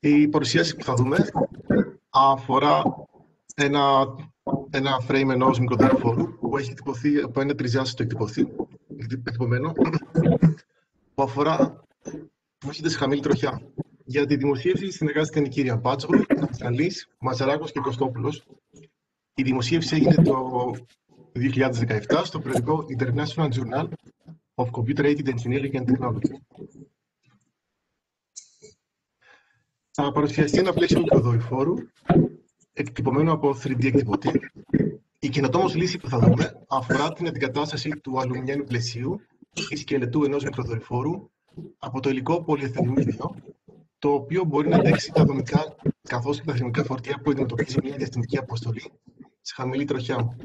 Η παρουσίαση που θα δούμε αφορά ένα, ένα frame ενός μικροδορυφόρου που έχει εκτυπωθεί από ένα τριζιάσιο εκτυπωμένο που αφορά που βρίσκεται σε χαμηλή τροχιά. Για τη δημοσίευση συνεργάστηκαν η κυρία Μπάτσογλου, Ναυταλής, Μαζαράκος και Κωστόπουλος. Η δημοσίευση έγινε το 2017 στο περιοδικό International Journal of Computer Aided Engineering and Technology. Θα παρουσιαστεί ένα πλαίσιο μικροδορυφόρου εκτυπωμένο από 3D εκτυπωτή. Η καινοτόμω λύση που θα δούμε αφορά την αντικατάσταση του αλουμινιάνου πλαισίου ή σκελετού ενός μικροδορυφόρου από το υλικό πολυεθερμίδιο, το οποίο μπορεί να αντέξει τα δομικά καθώς και τα θερμικά φορτία που αντιμετωπίζει μια διαστημική αποστολή σε χαμηλή τροχιά.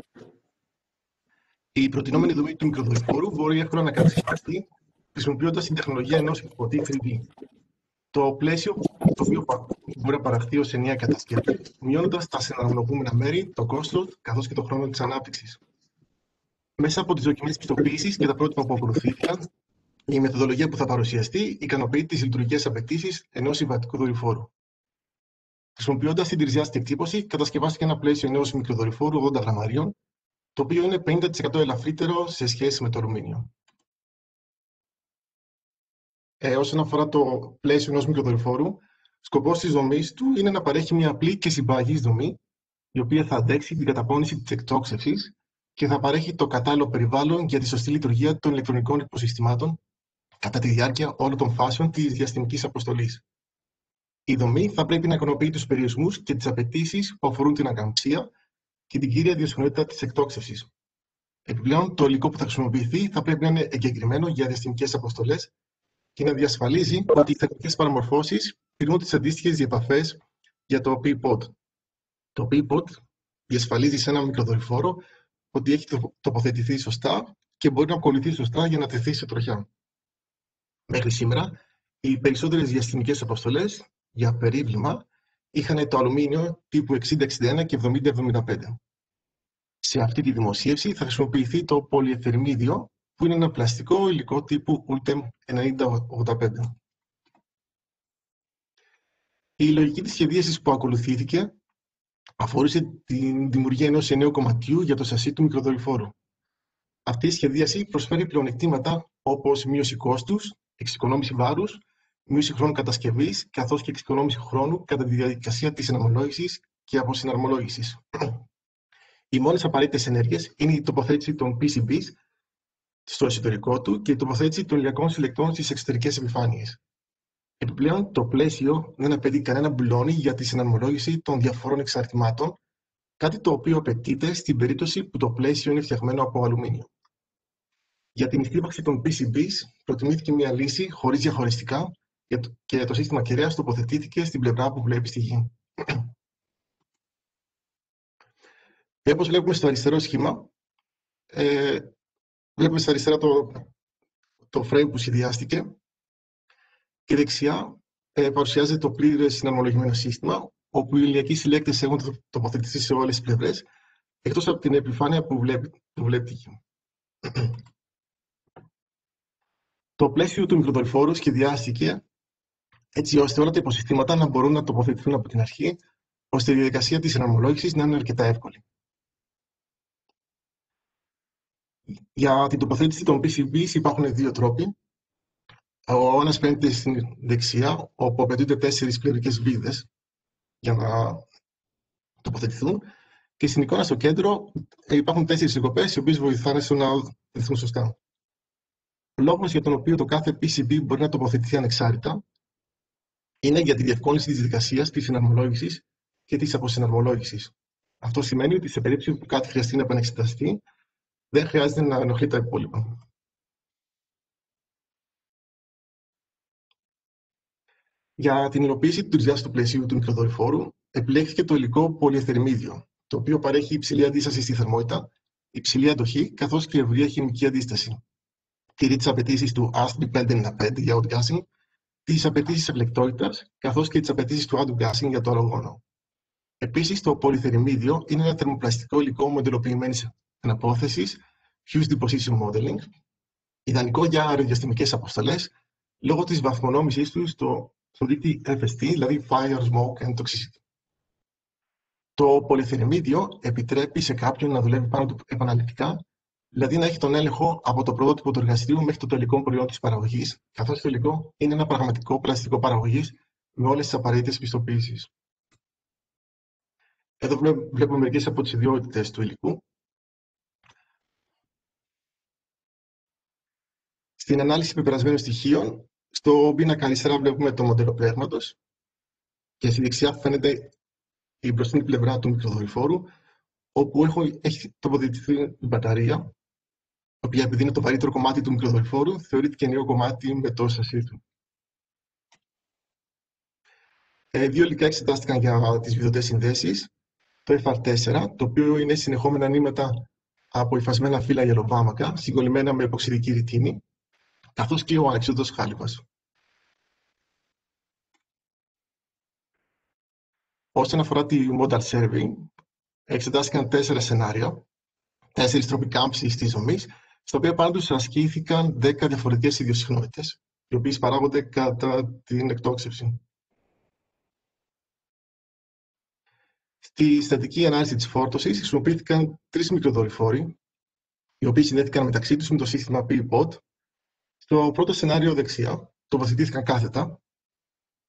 Η προτινόμενη δομή του μικροδορυφόρου μπορεί εύκολα να κατασκευαστεί χρησιμοποιώντας την τεχνολογία ενός υποτή 3D. Το πλαίσιο το οποίο μπορεί να παραχθεί ως ενιαία κατασκευή, μειώνοντας τα συνανομενοποιούμενα μέρη, το κόστο καθώς και το χρόνο της ανάπτυξης. Μέσα από τις δοκιμές πιστοποίησης και τα πρότυπα που ακολουθήθηκαν, η μεθοδολογία που θα παρουσιαστεί ικανοποιεί τις λειτουργικές απαιτήσεις ενός συμβατικού δορυφόρου. Χρησιμοποιώντας την τριζιάστη εκτύπωση, κατασκευάστηκε ένα πλαίσιο ενός μικροδορυφόρου 80 γραμμαρίων, το οποίο είναι 50% ελαφρύτερο σε σχέση με το αλουμίνιο. Ε, όσον αφορά το πλαίσιο ενός μικροδορυφόρου, σκοπός της δομής του είναι να παρέχει μια απλή και συμπαγής δομή, η οποία θα αντέξει την καταπώνηση της εκτόξευσης και θα παρέχει το κατάλληλο περιβάλλον για τη σωστή λειτουργία των ηλεκτρονικών υποσυστημάτων κατά τη διάρκεια όλων των φάσεων της διαστημικής αποστολής. Η δομή θα πρέπει να ικανοποιεί τους περιορισμούς και τις απαιτήσεις που αφορούν την ακαμψία και την κύρια διασυνότητα της εκτόξευσης. Επιπλέον, το υλικό που θα χρησιμοποιηθεί θα πρέπει να είναι εγκεκριμένο για διαστημικές αποστολές και να διασφαλίζει ότι οι θερμικέ παραμορφώσεις τηρούν τις αντίστοιχες διαπαφέ για το PPOD. Το PPOD διασφαλίζει σε ένα μικροδορυφόρο ότι έχει τοποθετηθεί σωστά και μπορεί να ακολουθεί σωστά για να τεθεί σε τροχιά. Μέχρι σήμερα, οι περισσότερες διαστημικές αποστολές για περίβλημα είχαν το αλουμίνιο τύπου 6061 και 7075. Σε αυτή τη δημοσίευση θα χρησιμοποιηθεί το πολυεθερμίδιο, που είναι ένα πλαστικό υλικό τύπου ULTEM 9085. Η λογική της σχεδίασης που ακολουθήθηκε αφορούσε την δημιουργία ενός εννέου κομματιού για το σασί του μικροδορυφόρου. Αυτή η σχεδίαση προσφέρει πλεονεκτήματα όπως μείωση κόστους, εξοικονόμηση βάρους, μείωση χρόνου κατασκευής, καθώς και εξοικονόμηση χρόνου κατά τη διαδικασία της εναρμολόγησης και αποσυναρμολόγησης. Οι μόνες απαραίτητες ενέργειες είναι η τοποθέτηση των PCBs στο εσωτερικό του και η τοποθέτηση των ηλιακών συλλεκτών στις εξωτερικές επιφάνειες. Επιπλέον, το πλαίσιο δεν απαιτεί κανένα μπλόνι για τη συναρμολόγηση των διαφόρων εξαρτημάτων, κάτι το οποίο απαιτείται στην περίπτωση που το πλαίσιο είναι φτιαγμένο από αλουμίνιο. Για την εκτύπαξη των PCBs προτιμήθηκε μια λύση χωρίς διαχωριστικά και το σύστημα κεραίας τοποθετήθηκε στην πλευρά που βλέπεις τη γη. Και όπως βλέπουμε στο αριστερό σχήμα, ε, βλέπουμε στα αριστερά το, το frame που σχεδιάστηκε και δεξιά ε, παρουσιάζεται το πλήρες συναρμολογημένο σύστημα, όπου οι ηλιακοί συλλέκτες έχουν τοποθετηθεί σε όλες τις πλευρές, εκτός από την επιφάνεια που βλέπει, που βλέπει τη γη. Το πλαίσιο του μικροδορυφόρου σχεδιάστηκε έτσι ώστε όλα τα υποσυστήματα να μπορούν να τοποθετηθούν από την αρχή, ώστε η διαδικασία της εναρμολόγησης να είναι αρκετά εύκολη. Για την τοποθέτηση των PCBs υπάρχουν δύο τρόποι. Ο ένας φαίνεται στην δεξιά, όπου απαιτούνται τέσσερις πληρικές βίδες για να τοποθετηθούν. Και στην εικόνα στο κέντρο υπάρχουν τέσσερις εκοπές, οι οποίες βοηθάνε στο να τεθούν σωστά. Ο λόγος για τον οποίο το κάθε PCB μπορεί να τοποθετηθεί ανεξάρτητα είναι για τη διευκόλυνση της διαδικασία της συναρμολόγησης και της αποσυναρμολόγησης. Αυτό σημαίνει ότι σε περίπτωση που κάτι χρειαστεί να επανεξεταστεί, δεν χρειάζεται να ενοχλεί τα υπόλοιπα. Για την υλοποίηση του τρισδιάστατου του πλαισίου του μικροδορυφόρου, επιλέχθηκε το υλικό πολυεθερμίδιο, το οποίο παρέχει υψηλή αντίσταση στη θερμότητα, υψηλή αντοχή, καθώς και ευρεία χημική αντίσταση. Τηρεί τις απαιτήσεις του ASP 595 για outgassing τις απαιτήσεις ευλεκτότητα καθώς και τις απαιτήσεις του gassing για το αερογόνο. Επίσης, το πολυθερμίδιο είναι ένα θερμοπλαστικό υλικό μοντελοποιημένη αναπόθεσης, fused deposition modeling, ιδανικό για αεροδιαστημικές αποστολές λόγω της βαθμονόμησής του στο στο δίκτυο FST, δηλαδή Fire, Smoke and Toxicity. Το πολυθερμίδιο επιτρέπει σε κάποιον να δουλεύει πάνω του επαναληπτικά, δηλαδή να έχει τον έλεγχο από το πρωτότυπο του εργαστηρίου μέχρι το τελικό προϊόν της παραγωγής, καθώς το υλικό είναι ένα πραγματικό πλαστικό παραγωγής με όλες τις απαραίτητες πιστοποιήσει. Εδώ βλέπουμε μερικές από τις ιδιότητες του υλικού. Στην ανάλυση πεπερασμένων στοιχείων, στο πίνακα αριστερά βλέπουμε το μοντέλο πνεύματος και στη δεξιά φαίνεται η μπροστινή πλευρά του μικροδορυφόρου, όπου έχω, έχει τοποθετηθεί η μπαταρία, η οποία επειδή είναι το βαρύτερο κομμάτι του μικροδορυφόρου, θεωρείται και νέο κομμάτι με το σασί του. Ε, δύο υλικά εξετάστηκαν για τις βιδωτές συνδέσεις. Το FR4, το οποίο είναι συνεχόμενα νήματα από υφασμένα φύλλα γελοβάμακα, συγκολλημένα με υποξιδική ρητίνη, καθώς και ο ανεξόδος χάλιβας. Όσον αφορά τη modal survey, εξετάστηκαν τέσσερα σενάρια, τέσσερις τρόποι κάμψης της ζωμής, στα οποία πάνω τους ασκήθηκαν δέκα διαφορετικές ιδιοσυχνότητες, οι οποίες παράγονται κατά την εκτόξευση. Στη στατική ανάλυση της φόρτωσης χρησιμοποιήθηκαν τρεις μικροδορυφόροι, οι οποίοι συνδέθηκαν μεταξύ τους με το σύστημα PIPOD. Στο πρώτο σενάριο δεξιά τοποθετήθηκαν κάθετα,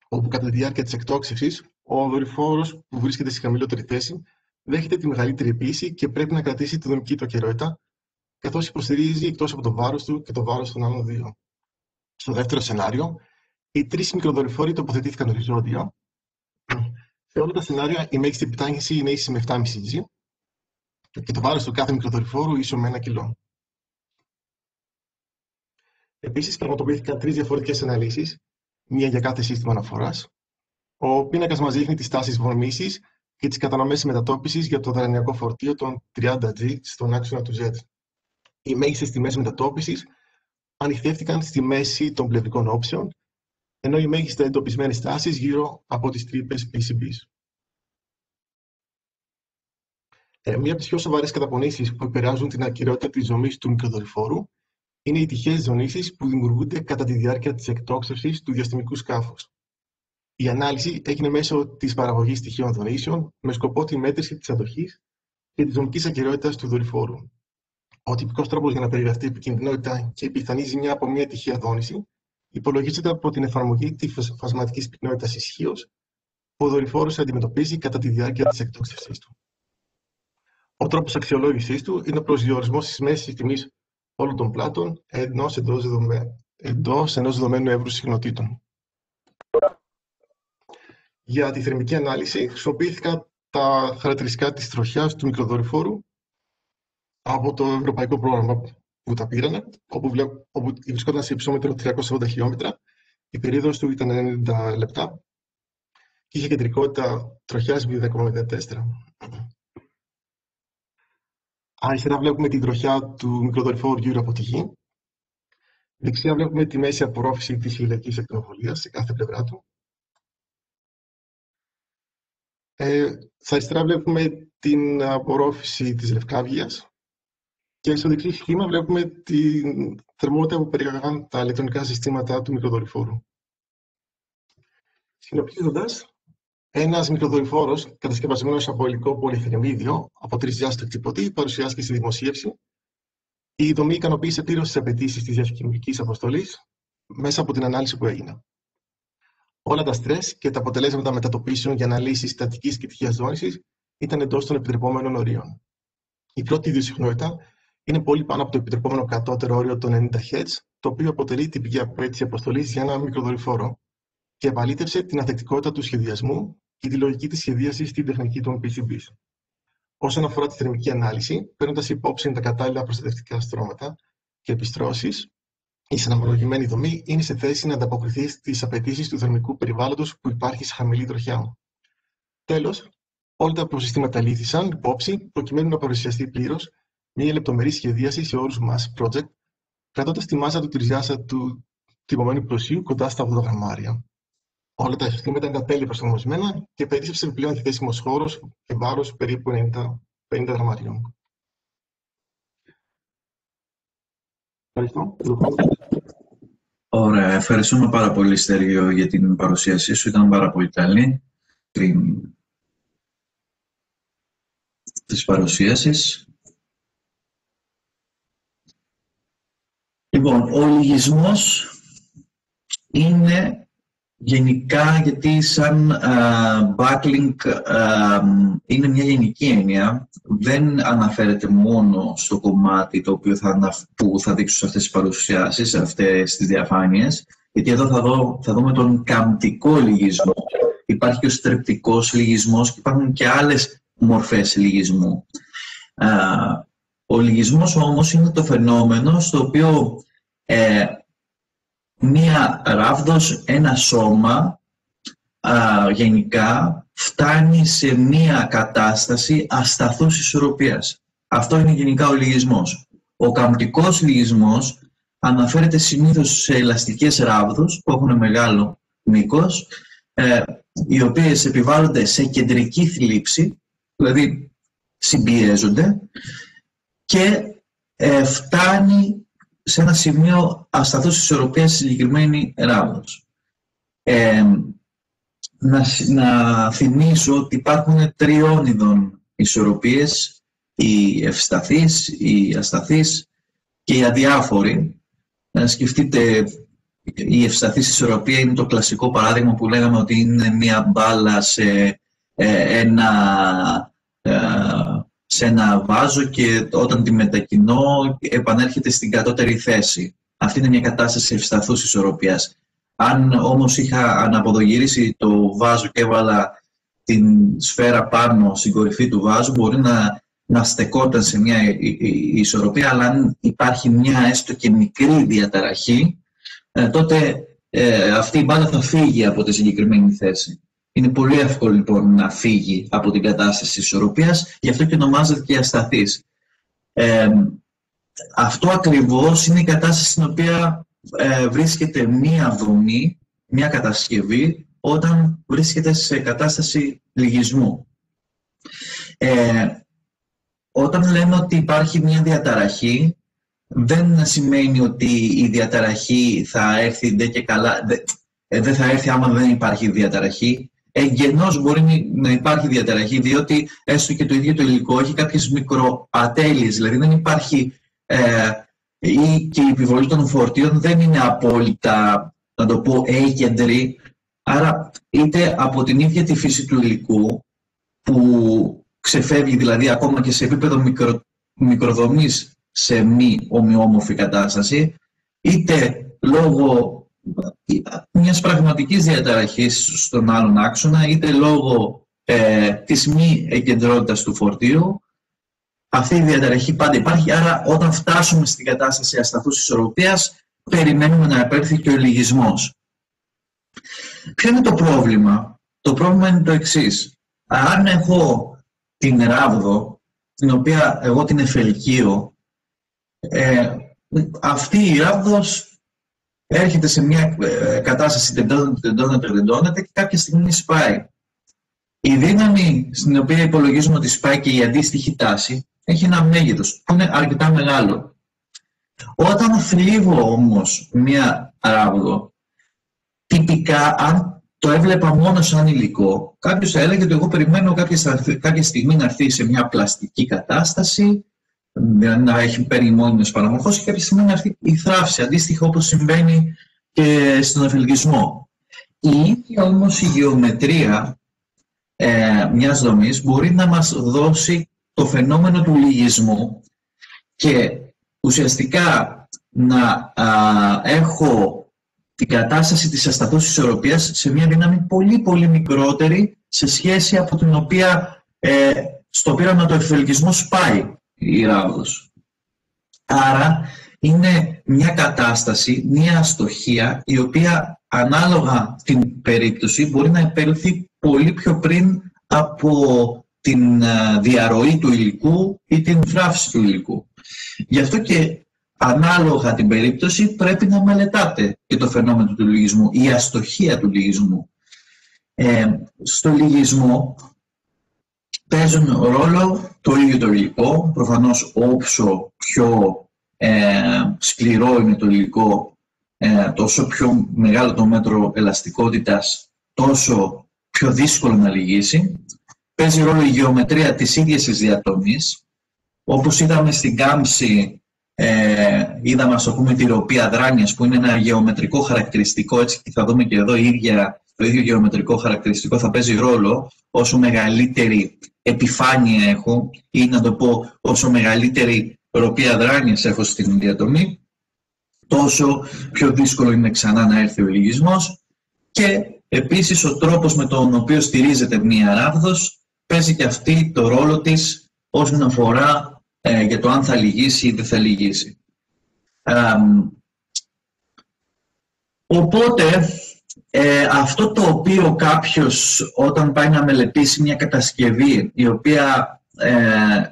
όπου κατά τη διάρκεια της εκτόξευσης ο δορυφόρος που βρίσκεται στη χαμηλότερη θέση δέχεται τη μεγαλύτερη πίεση και πρέπει να κρατήσει τη δομική του ακεραιότητα, καθώς υποστηρίζει εκτός από το βάρος του και το βάρος των άλλων δύο. Στο δεύτερο σενάριο, οι τρεις μικροδορυφόροι τοποθετήθηκαν οριζόντια. Σε όλα τα σενάρια, η μέγιστη επιτάχυνση είναι ίσης με 7,5 G και το βάρος του κάθε μικροδορυφόρου ίσο με 1 κιλό. Επίσης, πραγματοποιήθηκαν τρεις διαφορετικές αναλύσεις, μία για κάθε σύστημα αναφοράς, ο πίνακας μας δείχνει τις τάσεις βομήση και τις κατανομές μετατόπισης για το δρανειακό φορτίο των 30G στον άξονα του Z. Οι μέγιστες τιμές μετατόπισης ανοιχτεύτηκαν στη μέση των πλευρικών όψεων, ενώ οι μέγιστες εντοπισμένες τάσεις γύρω από τις τρύπες PCBs. Ε, μία από τις πιο σοβαρές καταπονήσεις που επηρεάζουν την ακυρεότητα της ζωμής του μικροδορυφόρου είναι οι τυχαίε ζωνήσει που δημιουργούνται κατά τη διάρκεια της εκτόξευσης του διαστημικού σκάφους. Η ανάλυση έγινε μέσω της παραγωγής στοιχείων δονήσεων με σκοπό τη μέτρηση της αντοχής και της δομικής ακαιρεότητας του δορυφόρου. Ο τυπικός τρόπος για να περιγραφεί η επικινδυνότητα και η πιθανή ζημιά από μια τυχαία δόνηση υπολογίζεται από την εφαρμογή της φασματικής πυκνότητας ισχύω που ο δορυφόρος αντιμετωπίζει κατά τη διάρκεια της εκτόξευσής του. Ο τρόπος αξιολόγησής του είναι ο προσδιορισμός της μέσης τιμής όλων των πλάτων εντός ενός δεδομένου εύρους συχνοτήτων. Για τη θερμική ανάλυση χρησιμοποιήθηκαν τα χαρακτηριστικά της τροχιάς του μικροδορυφόρου από το ευρωπαϊκό πρόγραμμα που τα πήρανε, όπου, όπου βρισκόταν σε υψόμετρο 380 χιλιόμετρα. Η περίοδος του ήταν 90 λεπτά και είχε κεντρικότητα τροχιάς 0,04. Αριστερά βλέπουμε την τροχιά του μικροδορυφόρου γύρω από τη γη. Δεξιά βλέπουμε τη μέση απορρόφηση της ηλιακής ακτινοβολίας σε κάθε πλευρά του. Ε, στα αριστερά βλέπουμε την απορρόφηση της Λευκάβγειας και στο δεξί σχήμα βλέπουμε τη θερμότητα που περιγράφουν τα ηλεκτρονικά συστήματα του μικροδορυφόρου. Συνοπτίζοντα, ένας μικροδορυφόρο κατασκευασμένος από υλικό πολυθερμίδιο από τρισδιάστατο εκτυπωτή παρουσιάστηκε στη δημοσίευση. Η δομή ικανοποίησε πλήρως τις απαιτήσεις της διαχειρουργική αποστολής μέσα από την ανάλυση που έγινε. Όλα τα στρες και τα αποτελέσματα μετατοπίσεων για αναλύσεις στατικής και τυχαίας δόνηση ήταν εντός των επιτρεπόμενων ορίων. Η πρώτη ιδιοσυχνότητα είναι πολύ πάνω από το επιτρεπόμενο κατώτερο όριο των 90 Hz, το οποίο αποτελεί τυπική απέτηση αποστολής για ένα μικροδορυφόρο και επαλήθευσε την αθεκτικότητα του σχεδιασμού και τη λογική της σχεδίασης στην τεχνική των PCBs. Όσον αφορά τη θερμική ανάλυση, παίρνοντας υπόψη τα κατάλληλα προστατευτικά στρώματα και επιστρώσεις, η συναμολογημένη δομή είναι σε θέση να ανταποκριθεί στις απαιτήσεις του θερμικού περιβάλλοντος που υπάρχει σε χαμηλή τροχιά. Τέλος, όλα τα αποσυστήματα λύθησαν υπόψη προκειμένου να παρουσιαστεί πλήρως μια λεπτομερή σχεδίαση σε όρους Mass Project, κρατώντας τη μάζα του τριζιάσα του τυπωμένου πλωσίου κοντά στα 80 γραμμάρια. Όλα τα συστήματα ήταν τέλεια προσαρμοσμένα και περίσσεψε πλέον διαθέσιμο χώρο και βάρος περίπου 90, 50 γραμμαρίων. Ευχαριστώ. Ωραία, ευχαριστούμε πάρα πολύ Στέργιο για την παρουσίασή σου, ήταν πάρα πολύ καλή πριν της παρουσίασης. Λοιπόν, ο λυγισμός είναι γενικά γιατί σαν uh, backlink είναι μια γενική έννοια, δεν αναφέρεται μόνο στο κομμάτι το οποίο θα, που θα δείξω σε αυτές τις παρουσιάσεις, σε αυτές τις διαφάνειες, γιατί εδώ θα, δω, θα δούμε τον καμπτικό λυγισμό. Υπάρχει και ο στρεπτικός λυγισμός και υπάρχουν και άλλες μορφές λυγισμού. Ο λυγισμός όμως είναι το φαινόμενο στο οποίο ε, μία ράβδος, ένα σώμα γενικά φτάνει σε μία κατάσταση ασταθούς ισορροπίας. Αυτό είναι γενικά ο λυγισμός. Ο καμπτικός λυγισμός αναφέρεται συνήθως σε ελαστικές ράβδους που έχουν μεγάλο μήκος, ε, οι οποίες επιβάλλονται σε κεντρική θλίψη, δηλαδή συμπιέζονται και ε, φτάνει σε ένα σημείο ασταθούς ισορροπίας συγκεκριμένη ράβδος. Ε, να, να θυμίσω ότι υπάρχουν τριών ειδών ισορροπίες, η ευσταθής, η ασταθής και η αδιάφορη. Να σκεφτείτε, η ευσταθής ισορροπία είναι το κλασικό παράδειγμα που λέγαμε ότι είναι μία μπάλα σε ε, ένα ε, σε ένα βάζο και όταν τη μετακινώ επανέρχεται στην κατώτερη θέση. Αυτή είναι μια κατάσταση ευσταθούς ισορροπίας. Αν όμως είχα αναποδογυρίσει το βάζο και έβαλα την σφαίρα πάνω στην κορυφή του βάζου, μπορεί να, να στεκόταν σε μια ισορροπία, αλλά αν υπάρχει μια έστω και μικρή διαταραχή, ε, τότε ε, αυτή η μπάλα θα φύγει από τη συγκεκριμένη θέση. Είναι πολύ εύκολο λοιπόν να φύγει από την κατάσταση ισορροπίας, γι' αυτό και ονομάζεται και ασταθής. Ε, αυτό ακριβώς είναι η κατάσταση στην οποία ε, βρίσκεται μία δομή, μία κατασκευή, όταν βρίσκεται σε κατάσταση λυγισμού. Ε, όταν λέμε ότι υπάρχει μία διαταραχή, δεν σημαίνει ότι η διαταραχή θα έρθει δεν και καλά, δεν ε, θα έρθει άμα δεν υπάρχει διαταραχή εγγενώς μπορεί να υπάρχει διαταραχή, διότι έστω και το ίδιο το υλικό έχει κάποιες μικροατέλειες, δηλαδή δεν υπάρχει ε, ή και η επιβολή των φορτίων δεν είναι απόλυτα, να το πω, έγκεντρη, άρα είτε από την ίδια τη φύση του υλικού, που ξεφεύγει δηλαδή ακόμα και σε επίπεδο μικρο, μικροδομής σε μη ομοιόμορφη κατάσταση, είτε λόγω μιας πραγματικής διαταραχής στον άλλον άξονα, είτε λόγω ε, της μη εγκεντρότητας του φορτίου. Αυτή η διαταραχή πάντα υπάρχει, άρα όταν φτάσουμε στην κατάσταση ασταθούς ισορροπίας, περιμένουμε να επέλθει και ο λυγισμός. Ποιο είναι το πρόβλημα; Το πρόβλημα είναι το εξής. Αν έχω την ράβδο, την οποία εγώ την εφελκύω, ε, αυτή η ράβδος έρχεται σε μια ε, κατάσταση τεντώνεται, τεντώνεται, τεντώνεται και κάποια στιγμή σπάει. Η δύναμη στην οποία υπολογίζουμε ότι σπάει και η αντίστοιχη τάση έχει ένα μέγεθος που είναι αρκετά μεγάλο. Όταν θλίβω όμως μια ράβδο, τυπικά αν το έβλεπα μόνο σαν υλικό, κάποιος θα έλεγε ότι εγώ περιμένω κάποια, κάποια στιγμή να έρθει σε μια πλαστική κατάσταση δηλαδή να έχει παίρνει μόνιμε παραμορφώσει και κάποια στιγμή να έρθει η θράψη, αντίστοιχα όπως συμβαίνει και στον αφελγισμό. Η ίδια όμως η γεωμετρία ε, μιας δομής μπορεί να μας δώσει το φαινόμενο του λυγισμού και ουσιαστικά να έχω την κατάσταση της ασταθούς ισορροπίας σε μια δύναμη πολύ πολύ μικρότερη σε σχέση από την οποία ε, στο πείραμα το εφελγισμό πάει η ράβδος. Άρα είναι μια κατάσταση, μια αστοχία η οποία ανάλογα την περίπτωση μπορεί να επέλθει πολύ πιο πριν από την ε, διαρροή του υλικού ή την φράυση του υλικού. Γι' αυτό και ανάλογα την περίπτωση πρέπει να μελετάτε και το φαινόμενο του λυγισμού, η αστοχία του λυγισμού. Ε, στο λυγισμό παίζουν ρόλο το ίδιο το υλικό. Προφανώς όσο πιο ε, σκληρό είναι το υλικό, ε, τόσο πιο μεγάλο το μέτρο ελαστικότητας, τόσο πιο δύσκολο να λυγίσει. Παίζει ρόλο η γεωμετρία της ίδιας της διατομής. Όπως είδαμε στην κάμψη, ε, είδαμε ας το πούμε τη ροπή αδράνειας που είναι ένα γεωμετρικό χαρακτηριστικό, έτσι και θα δούμε και εδώ η ίδια, το ίδιο γεωμετρικό χαρακτηριστικό θα παίζει ρόλο όσο μεγαλύτερη επιφάνεια έχω ή να το πω όσο μεγαλύτερη ροπή αδράνειας έχω στην διατομή τόσο πιο δύσκολο είναι ξανά να έρθει ο λυγισμός και επίσης ο τρόπος με τον οποίο στηρίζεται μία ράβδος παίζει και αυτή το ρόλο της όσον αφορά ε, για το αν θα λυγίσει ή δεν θα λυγίσει. οπότε, ε, αυτό το οποίο κάποιος όταν πάει να μελετήσει μια κατασκευή η οποία ε,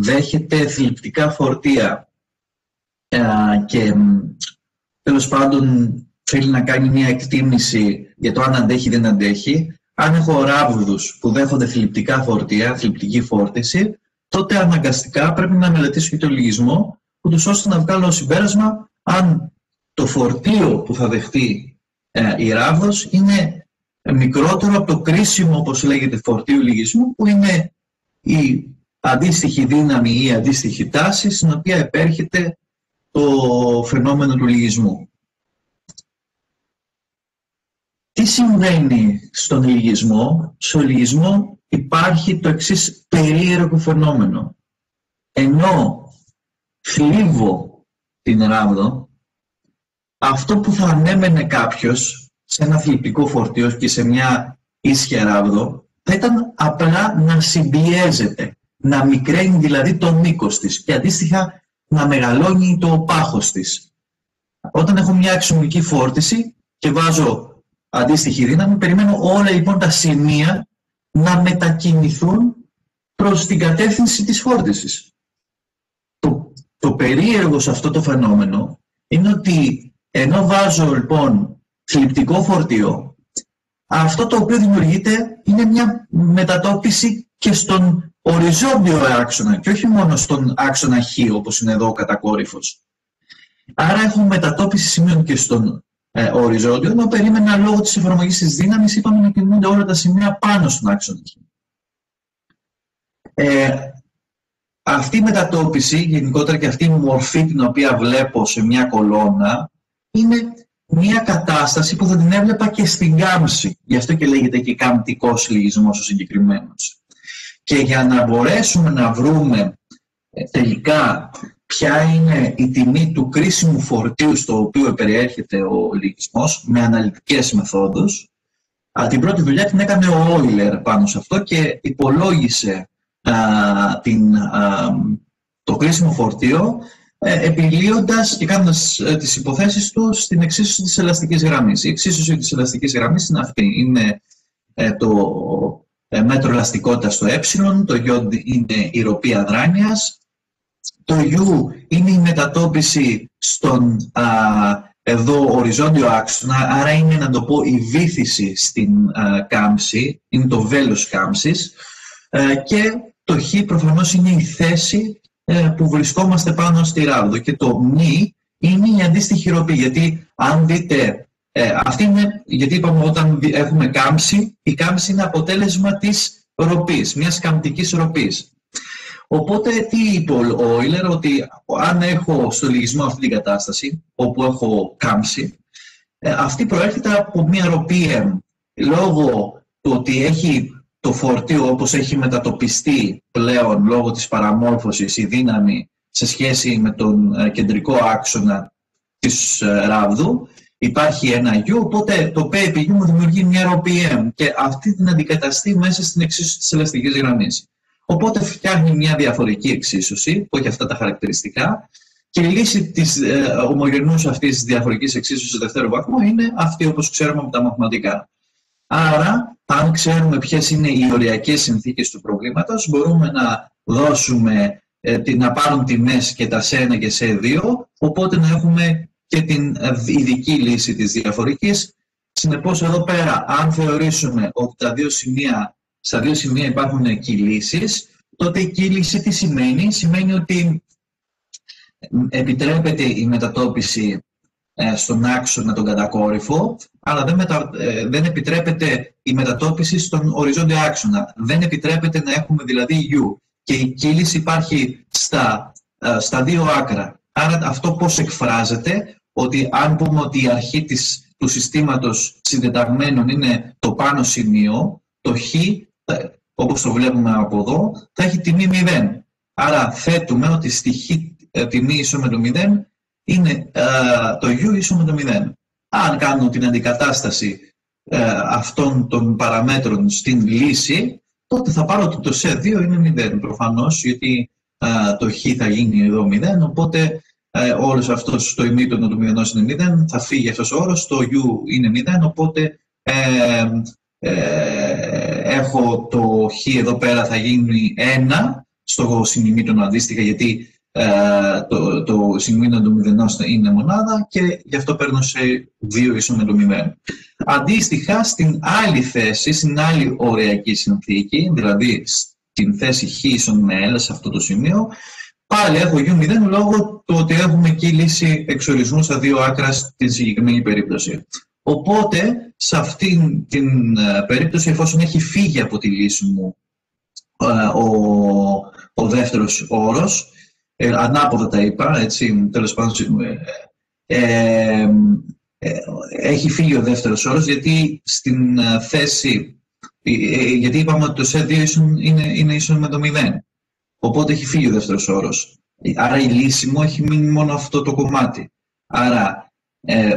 δέχεται θλιπτικά φορτία και τέλος πάντων θέλει να κάνει μια εκτίμηση για το αν αντέχει ή δεν αντέχει, αν έχω ράβδους που δέχονται θλιπτικά φορτία, θλιπτική φόρτιση, τότε αναγκαστικά πρέπει να μελετήσω και το λυγισμό, ούτως ώστε να βγάλω συμπέρασμα αν το φορτίο που θα δεχτεί ε, η ράβδος είναι μικρότερο από το κρίσιμο, όπως λέγεται, φορτίο λυγισμού, που είναι η αντίστοιχη δύναμη ή η αντίστοιχη τάση στην οποία επέρχεται το φαινόμενο του λυγισμού. Τι συμβαίνει στον λυγισμό; Στο λυγισμό υπάρχει το εξής περίεργο φαινόμενο. Ενώ θλίβω την ράβδο, αυτό που θα ανέμενε κάποιος σε ένα θλιπτικό φορτίο και σε μια ίσια ράβδο, θα ήταν απλά να συμπιέζεται, να μικραίνει δηλαδή το μήκος της και αντίστοιχα να μεγαλώνει το πάχος της. Όταν έχω μια αξιομική φόρτιση και βάζω αντίστοιχη δύναμη, περιμένω όλα λοιπόν τα σημεία να μετακινηθούν προς την κατεύθυνση της φόρτισης. Το, το περίεργο σε αυτό το φαινόμενο είναι ότι ενώ βάζω λοιπόν θλιπτικό φορτίο, αυτό το οποίο δημιουργείται είναι μια μετατόπιση και στον οριζόντιο άξονα και όχι μόνο στον άξονα Χ όπως είναι εδώ ο κατακόρυφος. Άρα έχουμε μετατόπιση σημείων και στον ε, οριζόντιο, ενώ περίμενα λόγω της εφαρμογής της δύναμης είπαμε να κινούνται όλα τα σημεία πάνω στον άξονα Χ. Ε, αυτή η μετατόπιση, γενικότερα και αυτή η μορφή την οποία βλέπω σε μια κολόνα, είναι μια κατάσταση που θα την έβλεπα και στην κάμψη. Γι' αυτό και λέγεται και καμπτικός λυγισμός ο συγκεκριμένος. Και για να μπορέσουμε να βρούμε ε, τελικά ποια είναι η τιμή του κρίσιμου φορτίου στο οποίο περιέρχεται ο λογισμός με αναλυτικές μεθόδους, την πρώτη δουλειά την έκανε ο Όιλερ πάνω σε αυτό και υπολόγισε την, το κρίσιμο φορτίο ε, επιλύοντας και κάνοντας ε, τις υποθέσεις τους στην εξίσωση της ελαστικής γραμμής. Η εξίσωση της ελαστικής γραμμής είναι αυτή. Είναι το ε, μέτρο ελαστικότητας στο ε, το Ι είναι η ροπή αδράνειας, το U είναι η μετατόπιση στον α, εδώ οριζόντιο άξονα, άρα είναι να το πω η βήθηση στην α, κάμψη, είναι το βέλος κάμψης ε, και το Χ προφανώς είναι η θέση που βρισκόμαστε πάνω στη ράβδο και το μη είναι η αντίστοιχη ροπή, γιατί αν δείτε ε, αυτή είναι, γιατί είπαμε όταν έχουμε κάμψη, η κάμψη είναι αποτέλεσμα της ροπής, μιας καμπτικής ροπής. Οπότε τι είπε ο Όιλερ, ότι αν έχω στο λυγισμό αυτή την κατάσταση, όπου έχω κάμψη, ε, αυτή προέρχεται από μια ροπή M. Λόγω του ότι έχει το φορτίο όπως έχει μετατοπιστεί πλέον λόγω της παραμόρφωσης η δύναμη σε σχέση με τον ε, κεντρικό άξονα της ε, ράβδου, υπάρχει ένα U, οπότε το P επί U μου δημιουργεί μια ροπή και αυτή την αντικαταστεί μέσα στην εξίσωση της ελαστικής γραμμής. Οπότε φτιάχνει μια διαφορική εξίσωση που έχει αυτά τα χαρακτηριστικά και η λύση της ε, ομογενούς αυτής της διαφορικής εξίσωσης στο δεύτερο βαθμό είναι αυτή όπως ξέρουμε από τα μαθηματικά. Άρα, αν ξέρουμε ποιες είναι οι οριακές συνθήκες του προβλήματος, μπορούμε να δώσουμε, ε, να πάρουν τιμές και τα σε 1 και σε 2, οπότε να έχουμε και την ειδική λύση της διαφορικής. Συνεπώς εδώ πέρα, αν θεωρήσουμε ότι τα δύο σημεία, στα δύο σημεία υπάρχουν κυλήσεις, τότε η κύληση τι σημαίνει; Σημαίνει ότι επιτρέπεται η μετατόπιση ε, στον άξονα τον κατακόρυφο, αλλά δεν, μετα, ε, δεν επιτρέπεται η μετατόπιση στον οριζόντιο άξονα. Δεν επιτρέπεται να έχουμε δηλαδή U. Και η κύληση υπάρχει στα, ε, στα δύο άκρα. Άρα αυτό πώς εκφράζεται, ότι αν πούμε ότι η αρχή της, του συστήματος συντεταγμένων είναι το πάνω σημείο, το χ, όπως το βλέπουμε από εδώ, θα έχει τιμή 0. Άρα θέτουμε ότι στη χ τιμή ίσο με το 0 είναι ε, το u ίσο με το 0. Αν κάνω την αντικατάσταση ε, αυτών των παραμέτρων στην λύση, τότε θα πάρω ότι το σε 2 είναι 0 προφανώς, γιατί ε, το χ θα γίνει εδώ 0, οπότε ε, όλος αυτός το ημίτονο του 0 είναι 0, θα φύγει αυτός ο όρος, το u είναι 0, οπότε ε, έχω το χ εδώ πέρα θα γίνει 1 στο συνημήτωνο αντίστοιχα, γιατί ε, το, το σημείο του μηδενός είναι μονάδα και γι' αυτό παίρνω σε 2 ίσο με το 0. Αντίστοιχα, στην άλλη θέση, στην άλλη οριακή συνθήκη, δηλαδή στην θέση χ ίσον με L σε αυτό το σημείο, πάλι έχω u0 λόγω του ότι έχουμε εκεί λύση εξορισμούς στα δύο άκρα στην συγκεκριμένη περίπτωση. Οπότε, σε αυτήν την ε, περίπτωση, εφόσον έχει φύγει από τη λύση μου ε, ο, ο δεύτερος όρος, ε, ανάποδα τα είπα, έτσι, τέλος πάντων, ε, ε, ε, έχει φύγει ο δεύτερος όρος, γιατί στην ε, θέση, γιατί είπαμε ότι το σε 2 είναι, είναι ίσον με το 0. Οπότε έχει φύγει ο δεύτερος όρος. Άρα η λύση μου έχει μείνει μόνο αυτό το κομμάτι. Άρα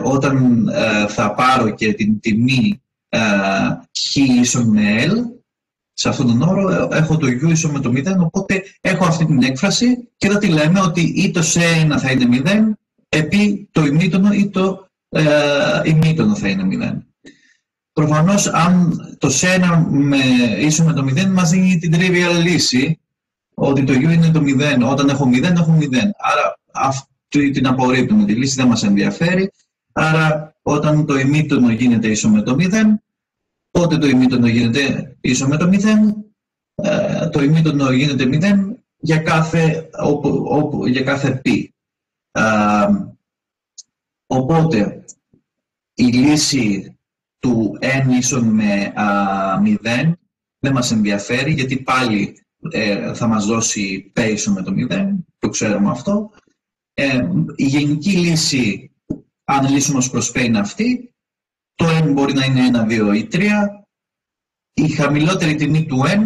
όταν θα πάρω και την τιμή χ ίσον με L, σε αυτόν τον όρο έχω το u ίσο με το 0, οπότε έχω αυτή την έκφραση και εδώ τη λέμε ότι ή το σε 1 θα είναι 0 επί το ημίτονο ή το ε, ημίτονο θα είναι 0. Προφανώς αν το σε 1 με, ίσο με το 0 μας δίνει την trivial λύση ότι το u είναι το 0, όταν έχω 0 έχω 0. Άρα αυτή την απορρίπτουμε, τη λύση δεν μας ενδιαφέρει. Άρα όταν το ημίτονο γίνεται ίσο με το 0, Πότε το ημίτονο γίνεται ίσο με το 0, ε, το ημίτονο γίνεται 0 για κάθε, όπου, όπου, για κάθε π. Ε, οπότε, η λύση του n ίσον με 0 δεν μας ενδιαφέρει, γιατί πάλι ε, θα μας δώσει π ίσον με το 0, το ξέρουμε αυτό. η γενική λύση, αν λύσουμε ως προς π είναι αυτή, το n μπορεί να είναι 1, 2 ή 3. Η χαμηλότερη τιμή του n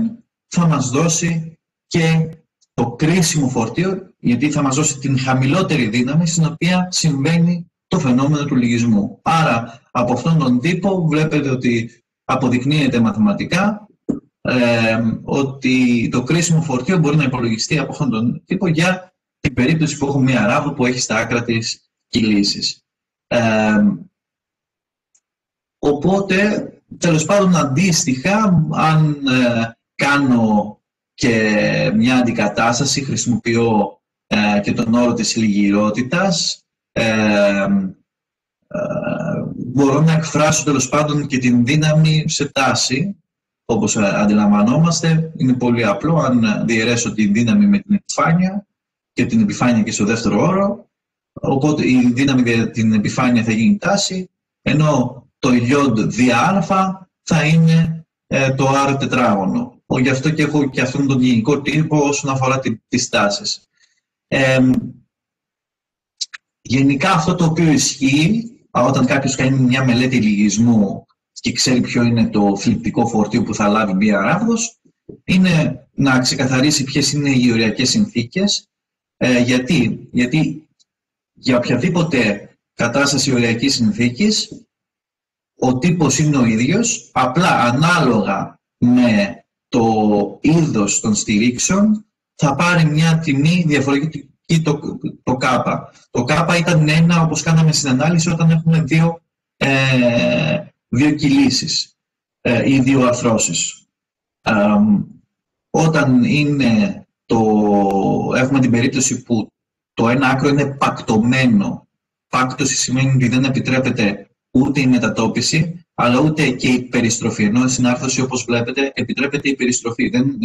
θα μας δώσει και το κρίσιμο φορτίο, γιατί θα μας δώσει την χαμηλότερη δύναμη στην οποία συμβαίνει το φαινόμενο του λυγισμού. Άρα, από αυτόν τον τύπο βλέπετε ότι αποδεικνύεται μαθηματικά ε, ότι το κρίσιμο φορτίο μπορεί να υπολογιστεί από αυτόν τον τύπο για την περίπτωση που έχουμε μια ράβδο που έχει στα άκρα της κυλήσης. Ε, Οπότε, τέλος πάντων, αντίστοιχα, αν ε, κάνω και μια αντικατάσταση, χρησιμοποιώ ε, και τον όρο της λιγυρότητας, ε, ε, μπορώ να εκφράσω τέλος πάντων και την δύναμη σε τάση, όπως αντιλαμβανόμαστε. Είναι πολύ απλό αν διαιρέσω την δύναμη με την επιφάνεια και την επιφάνεια και στο δεύτερο όρο, οπότε η δύναμη για την επιφάνεια θα γίνει τάση, ενώ το ιόντ δια α θα είναι ε, το R τετράγωνο. Γι' αυτό και έχω και αυτόν τον γενικό τύπο όσον αφορά τις τάσεις. γενικά αυτό το οποίο ισχύει όταν κάποιος κάνει μια μελέτη λυγισμού και ξέρει ποιο είναι το φλιπτικό φορτίο που θα λάβει μία ράβδος, είναι να ξεκαθαρίσει ποιες είναι οι οριακές συνθήκες. Ε, γιατί; γιατί για οποιαδήποτε κατάσταση οριακής συνθήκης ο τύπος είναι ο ίδιος, απλά ανάλογα με το είδος των στηρίξεων θα πάρει μια τιμή διαφορετική το, το κάπα. Το κάπα ήταν ένα, όπως κάναμε στην ανάλυση, όταν έχουμε δύο, ε, δύο κυλήσεις ε, ή δύο αρθρώσεις. όταν είναι το, έχουμε την περίπτωση που το ένα άκρο είναι πακτωμένο. Πάκτωση σημαίνει ότι δεν επιτρέπεται ούτε η μετατόπιση, αλλά ούτε και η περιστροφή. Ενώ στην άρθρωση, όπως βλέπετε, επιτρέπεται η περιστροφή. Δεν,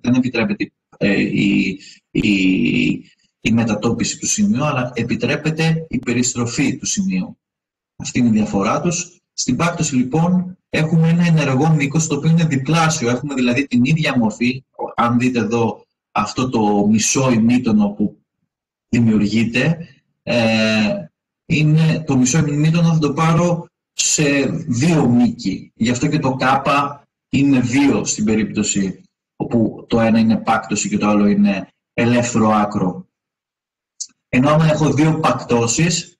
δεν επιτρέπεται ε, η, η, η μετατόπιση του σημείου, αλλά επιτρέπεται η περιστροφή του σημείου. Αυτή είναι η διαφορά τους. Στην πάκτωση λοιπόν έχουμε ένα ενεργό μήκος το οποίο είναι διπλάσιο. Έχουμε δηλαδή την ίδια μορφή. Αν δείτε εδώ αυτό το μισό ημίτονο που δημιουργείται, ε, είναι το μισό ημίτονο θα το πάρω σε δύο μήκη. Γι' αυτό και το κάπα είναι δύο στην περίπτωση όπου το ένα είναι πάκτωση και το άλλο είναι ελεύθερο άκρο. Ενώ αν έχω δύο πακτώσεις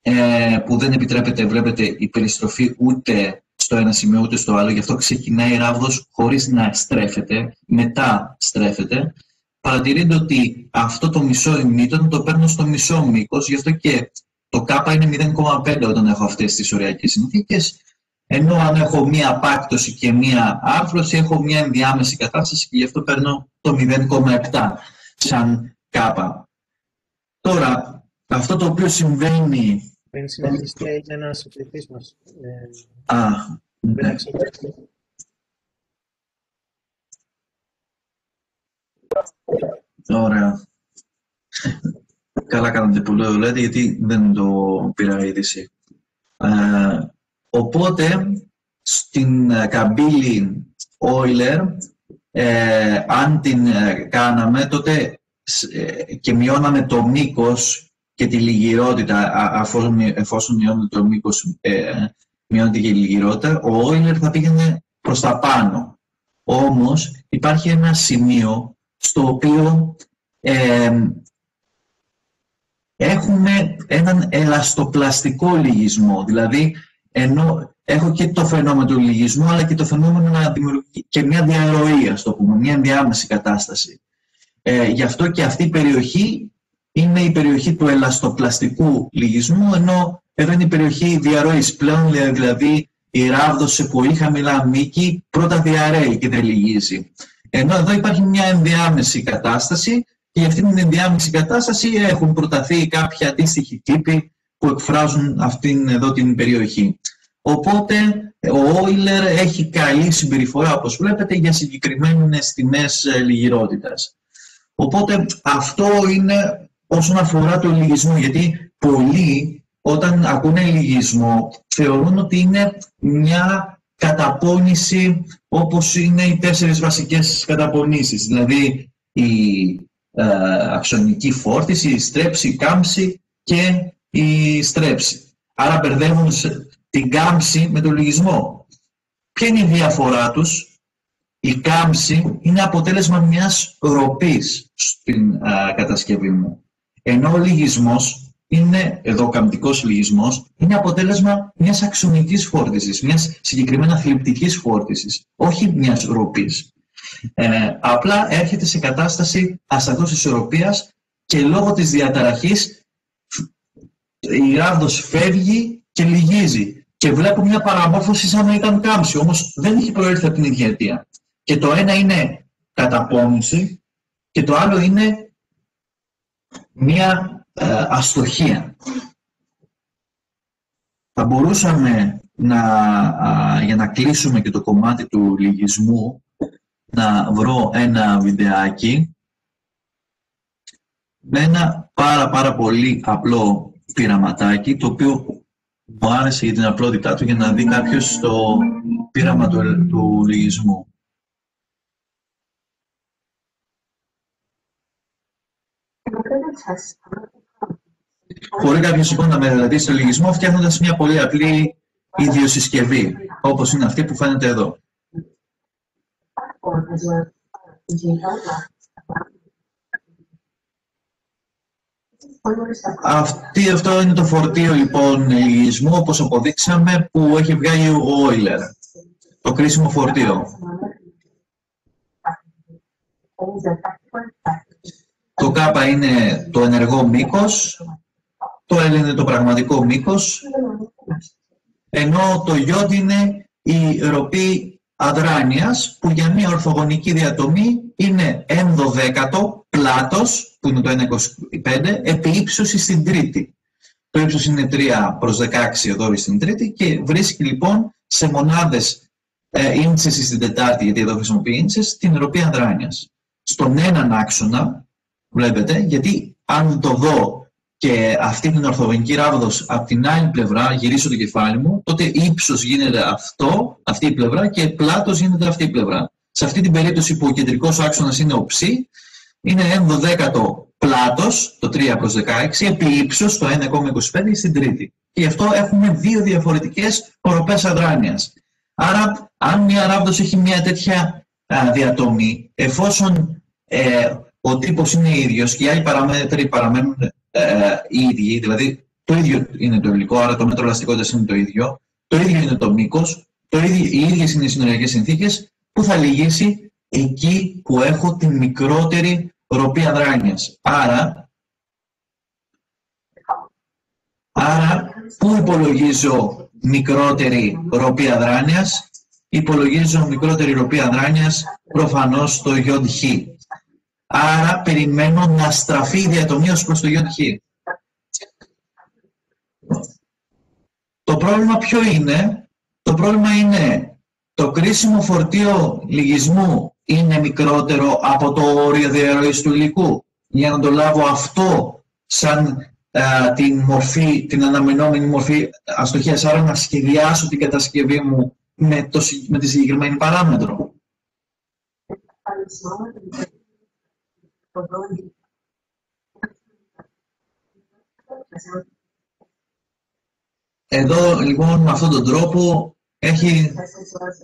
ε, που δεν επιτρέπεται, βλέπετε, η περιστροφή ούτε στο ένα σημείο ούτε στο άλλο, γι' αυτό ξεκινάει η ράβδος χωρίς να στρέφεται, μετά στρέφεται. Παρατηρείτε ότι αυτό το μισό ημίτον το παίρνω στο μισό μήκος, γι' αυτό και το κάπα είναι 0,5 όταν έχω αυτές τις ωριακές συνθήκες, ενώ αν έχω μία πάκτωση και μία άρθρωση, έχω μία ενδιάμεση κατάσταση και γι' αυτό παίρνω το 0,7 σαν κάπα. Τώρα, αυτό το οποίο συμβαίνει... Πριν συνεχιστεί, έγινε ένας συμφιλητής μας. Ε, Α, ναι. Ωραία. Καλά κάνατε που το λέτε, γιατί δεν το πήρα είδηση. Ε, οπότε, στην καμπύλη Euler, ε, αν την ε, κάναμε, τότε ε, και μειώναμε το μήκος και τη λιγυρότητα, αφού, εφόσον μειώνουμε το μήκος, ε, μειώνεται και η λιγυρότητα, ο Euler θα πήγαινε προς τα πάνω. Όμως υπάρχει ένα σημείο στο οποίο ε, έχουμε έναν ελαστοπλαστικό λυγισμό. Δηλαδή, ενώ έχω και το φαινόμενο του λυγισμού, αλλά και το φαινόμενο να δημιουργεί και μια διαρροή, ας το πούμε, μια ενδιάμεση κατάσταση. Ε, γι' αυτό και αυτή η περιοχή είναι η περιοχή του ελαστοπλαστικού λυγισμού, ενώ εδώ είναι η περιοχή διαρροής. Πλέον, δηλαδή, η ράβδος σε πολύ χαμηλά μήκη πρώτα διαρρέει και δεν λυγίζει. Ενώ εδώ υπάρχει μια ενδιάμεση κατάσταση και για αυτήν την ενδιάμεση κατάσταση έχουν προταθεί κάποια αντίστοιχοι τύποι που εκφράζουν αυτήν εδώ την περιοχή. Οπότε ο Όιλερ έχει καλή συμπεριφορά, όπως βλέπετε, για συγκεκριμένες τιμές ε, λιγυρότητας. Οπότε αυτό είναι όσον αφορά το λυγισμό, γιατί πολλοί όταν ακούνε λυγισμό θεωρούν ότι είναι μια καταπώνηση όπως είναι οι τέσσερις βασικές καταπονήσεις, δηλαδή η ε, αξονική φόρτιση, η στρέψη, η κάμψη και η στρέψη. Άρα μπερδεύουν την κάμψη με τον λυγισμό. Ποια είναι η διαφορά τους; Η κάμψη είναι αποτέλεσμα μιας ροπής στην κατασκευή μου. Ενώ ο λυγισμός είναι, εδώ ο καμπτικός λυγισμός, είναι αποτέλεσμα μιας αξονικής φόρτισης, μιας συγκεκριμένα θλιπτικής φόρτισης, όχι μιας ροπής. Ε, απλά έρχεται σε κατάσταση ασταθούς ισορροπίας και λόγω της διαταραχής η ράβδος φεύγει και λυγίζει. Και βλέπω μια παραμόρφωση σαν να ήταν κάμψη, όμως δεν έχει προέρθει από την ίδια αιτία. Και το ένα είναι καταπώνηση και το άλλο είναι μια ε, αστοχία. Θα μπορούσαμε να, για να κλείσουμε και το κομμάτι του λυγισμού να βρω ένα βιντεάκι με ένα πάρα πάρα πολύ απλό πειραματάκι το οποίο μου άρεσε για την απλότητά του για να δει κάποιος το πείραμα του, του λυγισμού. Μπορεί κάποιος λοιπόν να μελετήσει το λυγισμό φτιάχνοντας μια πολύ απλή ιδιοσυσκευή, όπως είναι αυτή που φαίνεται εδώ. Αυτή, αυτό είναι το φορτίο λοιπόν λυγισμού, όπως αποδείξαμε, που έχει βγάλει ο Euler. Το κρίσιμο φορτίο. Το κάπα είναι το ενεργό μήκος, το L είναι το πραγματικό μήκος, ενώ το Ι είναι η ροπή αδράνειας, που για μια ορθογωνική διατομή είναι ενδοδέκατο πλάτος, που είναι το 1,25, επί ύψωση στην τρίτη. Το ύψος είναι 3 προς 16 εδώ στην τρίτη και βρίσκει λοιπόν σε μονάδες ε, ίντσες στην τετάρτη, γιατί εδώ χρησιμοποιεί ίντσες, την ροπή αδράνειας. Στον έναν άξονα, βλέπετε, γιατί αν το δω και αυτή την ορθογονική ράβδος από την άλλη πλευρά γυρίσω το κεφάλι μου, τότε ύψος γίνεται αυτό, αυτή η πλευρά και πλάτος γίνεται αυτή η πλευρά. Σε αυτή την περίπτωση που ο κεντρικός άξονας είναι ο ψ, είναι 1 δέκατο πλάτος, το 3 προς 16, επί ύψος, το 1,25 στην τρίτη. Και γι' αυτό έχουμε δύο διαφορετικές οροπές αδράνειας. Άρα, αν μια ράβδος έχει μια τέτοια διατομή, εφόσον ε, ο τύπος είναι ίδιος και οι άλλοι παράμετροι παραμένουν ε, οι ίδιοι, δηλαδή το ίδιο είναι το υλικό, άρα το μέτρο ελαστικότητας είναι το ίδιο, το ίδιο είναι το μήκος, το ίδιο, οι ίδιες είναι οι συνοριακές συνθήκες, που θα λυγίσει εκεί που έχω την μικρότερη ροπή αδράνειας. Άρα, άρα πού υπολογίζω μικρότερη ροπή αδράνειας, υπολογίζω μικρότερη ροπή αδράνειας προφανώς στο ΙΧ. Άρα περιμένω να στραφεί η διατομή ως προς το ΙΧ. Το πρόβλημα ποιο είναι, το πρόβλημα είναι το κρίσιμο φορτίο λυγισμού είναι μικρότερο από το όριο διαρροής του υλικού. Για να το λάβω αυτό σαν την, μορφή, την αναμενόμενη μορφή αστοχίας, άρα να σχεδιάσω την κατασκευή μου με, το, με τη συγκεκριμένη παράμετρο. Εδώ λοιπόν με αυτόν τον τρόπο έχει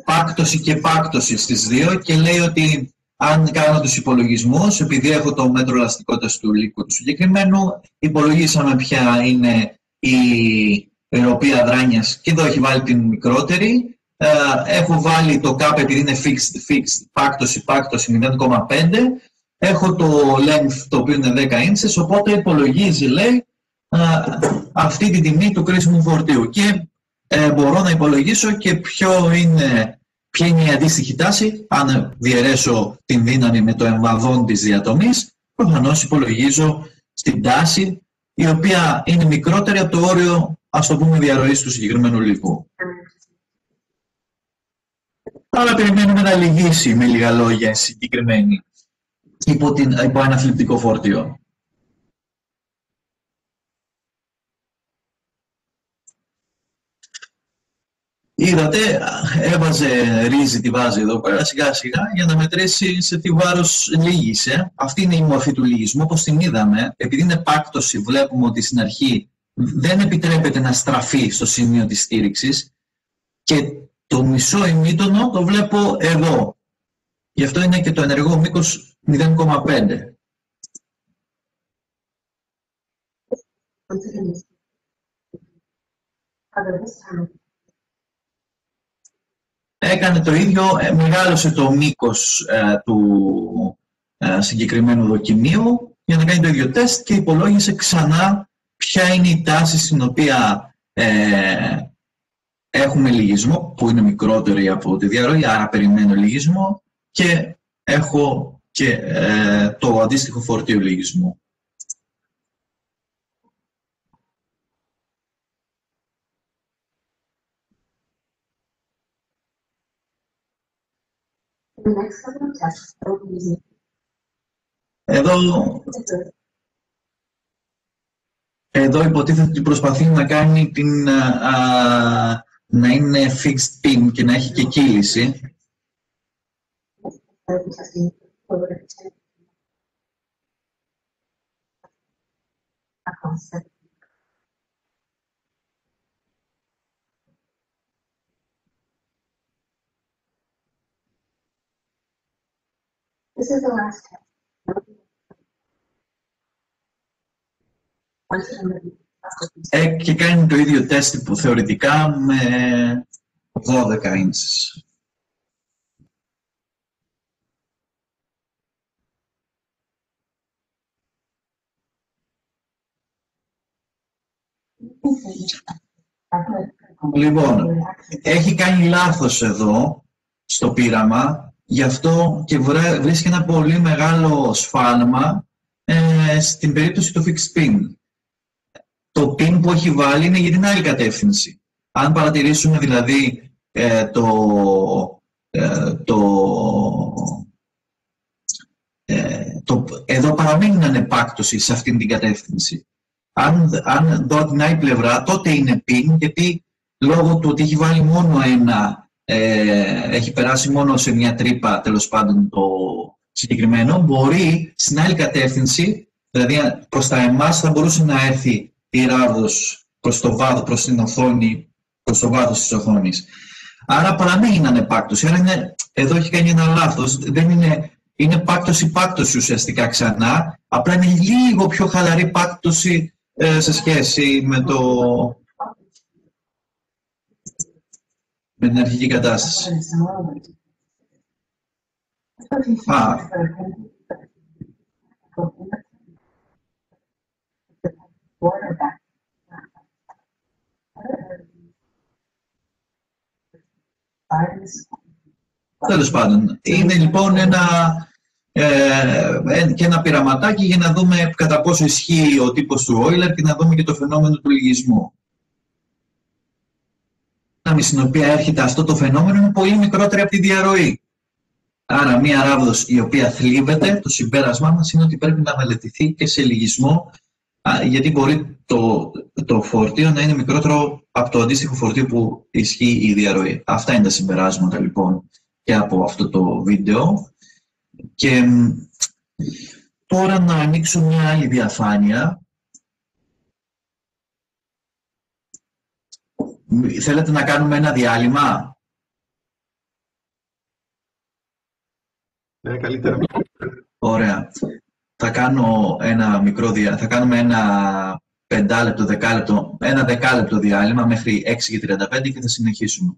πάκτωση και πάκτωση στις δύο και λέει ότι αν κάνω τους υπολογισμούς, επειδή έχω το μέτρο ελαστικότητας του υλικού του συγκεκριμένου, υπολογίσαμε ποια είναι η οποία δράνειας και εδώ έχει βάλει την μικρότερη. Ε, έχω βάλει το κάπ επειδή είναι fixed, fixed, πάκτωση, πάκτωση 0,5. Έχω το length το οποίο είναι 10 inches, οπότε υπολογίζει, λέει, ε, αυτή τη τιμή του κρίσιμου φορτίου. Και ε, μπορώ να υπολογίσω και ποιο είναι, ποια είναι η αντίστοιχη τάση. Αν διαιρέσω την δύναμη με το εμβαδόν της διατομής, προφανώς υπολογίζω στην τάση η οποία είναι μικρότερη από το όριο, ας το πούμε, διαρροής του συγκεκριμένου υλικού. Τώρα περιμένουμε να λυγίσει με λίγα λόγια συγκεκριμένη υπό, την, υπό ένα θλιπτικό φορτίο. Είδατε, έβαζε ρύζι τη βάζει εδώ πέρα σιγά σιγά για να μετρήσει σε τι βάρος λύγησε. Αυτή είναι η μορφή του λύγισμου, όπως την είδαμε. Επειδή είναι πάκτωση, βλέπουμε ότι στην αρχή δεν επιτρέπεται να στραφεί στο σημείο της στήριξης και το μισό ημίτονο το βλέπω εδώ. Γι' αυτό είναι και το ενεργό μήκος 0,5. έκανε το ίδιο, ε, μεγάλωσε το μήκος ε, του ε, συγκεκριμένου δοκιμίου για να κάνει το ίδιο τεστ και υπολόγισε ξανά ποια είναι η τάση στην οποία έχουμε λυγισμό, που είναι μικρότερη από τη διαρροή, άρα περιμένω λυγισμό και έχω και το αντίστοιχο φορτίο λυγισμού. Εδώ, εδώ υποτίθεται ότι προσπαθεί να κάνει την, να είναι fixed pin και να έχει και κύληση. This is the last test. Ε, και κάνει το ίδιο τεστ που θεωρητικά με 12 inches. Λοιπόν, έχει κάνει λάθος εδώ στο πείραμα Γι' αυτό και βρίσκει ένα πολύ μεγάλο σφάλμα ε, στην περίπτωση του fixed pin. Το pin που έχει βάλει είναι για την άλλη κατεύθυνση. Αν παρατηρήσουμε δηλαδή ε, το, ε, το, ε, το, εδώ παραμένει ανεπάκτωση σε αυτήν την κατεύθυνση. Αν, αν δω την άλλη πλευρά, τότε είναι πιν, γιατί λόγω του ότι έχει βάλει μόνο ένα, ε, έχει περάσει μόνο σε μια τρύπα, τέλος πάντων, το συγκεκριμένο, μπορεί στην άλλη κατεύθυνση, δηλαδή προς τα εμάς θα μπορούσε να έρθει η ράβδος προς το βάθος, προς την οθόνη, προς το βάθος της οθόνης. Άρα παραμένει ανεπάκτωση. Άρα είναι, εδώ έχει κάνει ένα λάθος. Δεν είναι, είναι πάκτωση-πάκτωση ουσιαστικά ξανά. Απλά είναι λίγο πιο χαλαρή πάκτωση ε, σε σχέση με, το, με την αρχική κατάσταση. Α, Τέλος πάντων, είναι λοιπόν ένα, ε, και ένα πειραματάκι για να δούμε κατά πόσο ισχύει ο τύπος του Euler και να δούμε και το φαινόμενο του λυγισμού. Η στην οποία έρχεται αυτό το φαινόμενο είναι πολύ μικρότερη από τη διαρροή. Άρα μία ράβδος η οποία θλίβεται, το συμπέρασμά μας είναι ότι πρέπει να μελετηθεί και σε λυγισμό γιατί μπορεί το, το φορτίο να είναι μικρότερο από το αντίστοιχο φορτίο που ισχύει η διαρροή. Αυτά είναι τα συμπεράσματα λοιπόν και από αυτό το βίντεο. Και τώρα να ανοίξω μια άλλη διαφάνεια. Θέλετε να κάνουμε ένα διάλειμμα; Ναι, καλύτερα. Ωραία. Θα, κάνω ένα μικρό δια... θα κάνουμε ένα πεντάλεπτο, δεκάλεπτο, ένα δεκάλεπτο διάλειμμα μέχρι 6 και 35 και θα συνεχίσουμε.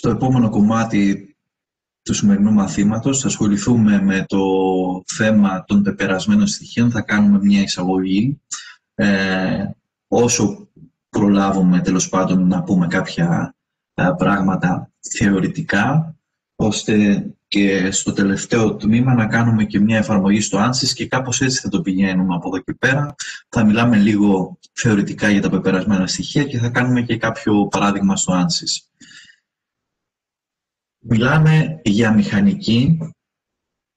Στο επόμενο κομμάτι του σημερινού μαθήματος θα ασχοληθούμε με το θέμα των πεπερασμένων στοιχείων. Θα κάνουμε μια εισαγωγή. Ε, όσο προλάβουμε τέλος πάντων να πούμε κάποια ε, πράγματα θεωρητικά, ώστε και στο τελευταίο τμήμα να κάνουμε και μια εφαρμογή στο ANSYS και κάπως έτσι θα το πηγαίνουμε από εδώ και πέρα. Θα μιλάμε λίγο θεωρητικά για τα πεπερασμένα στοιχεία και θα κάνουμε και κάποιο παράδειγμα στο ANSYS. Μιλάμε για μηχανική.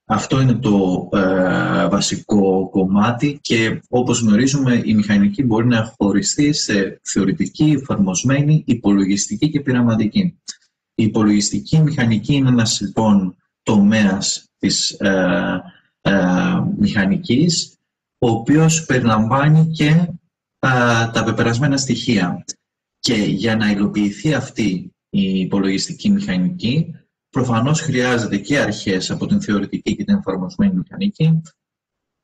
Αυτό είναι το ε, βασικό κομμάτι και όπως γνωρίζουμε η μηχανική μπορεί να χωριστεί σε θεωρητική, εφαρμοσμένη, υπολογιστική και πειραματική. Η υπολογιστική μηχανική είναι ένας λοιπόν τομέας της ε, ε, μηχανικής ο οποίος περιλαμβάνει και ε, τα πεπερασμένα στοιχεία. Και για να υλοποιηθεί αυτή η υπολογιστική μηχανική, προφανώς χρειάζεται και αρχές από την θεωρητική και την εφαρμοσμένη μηχανική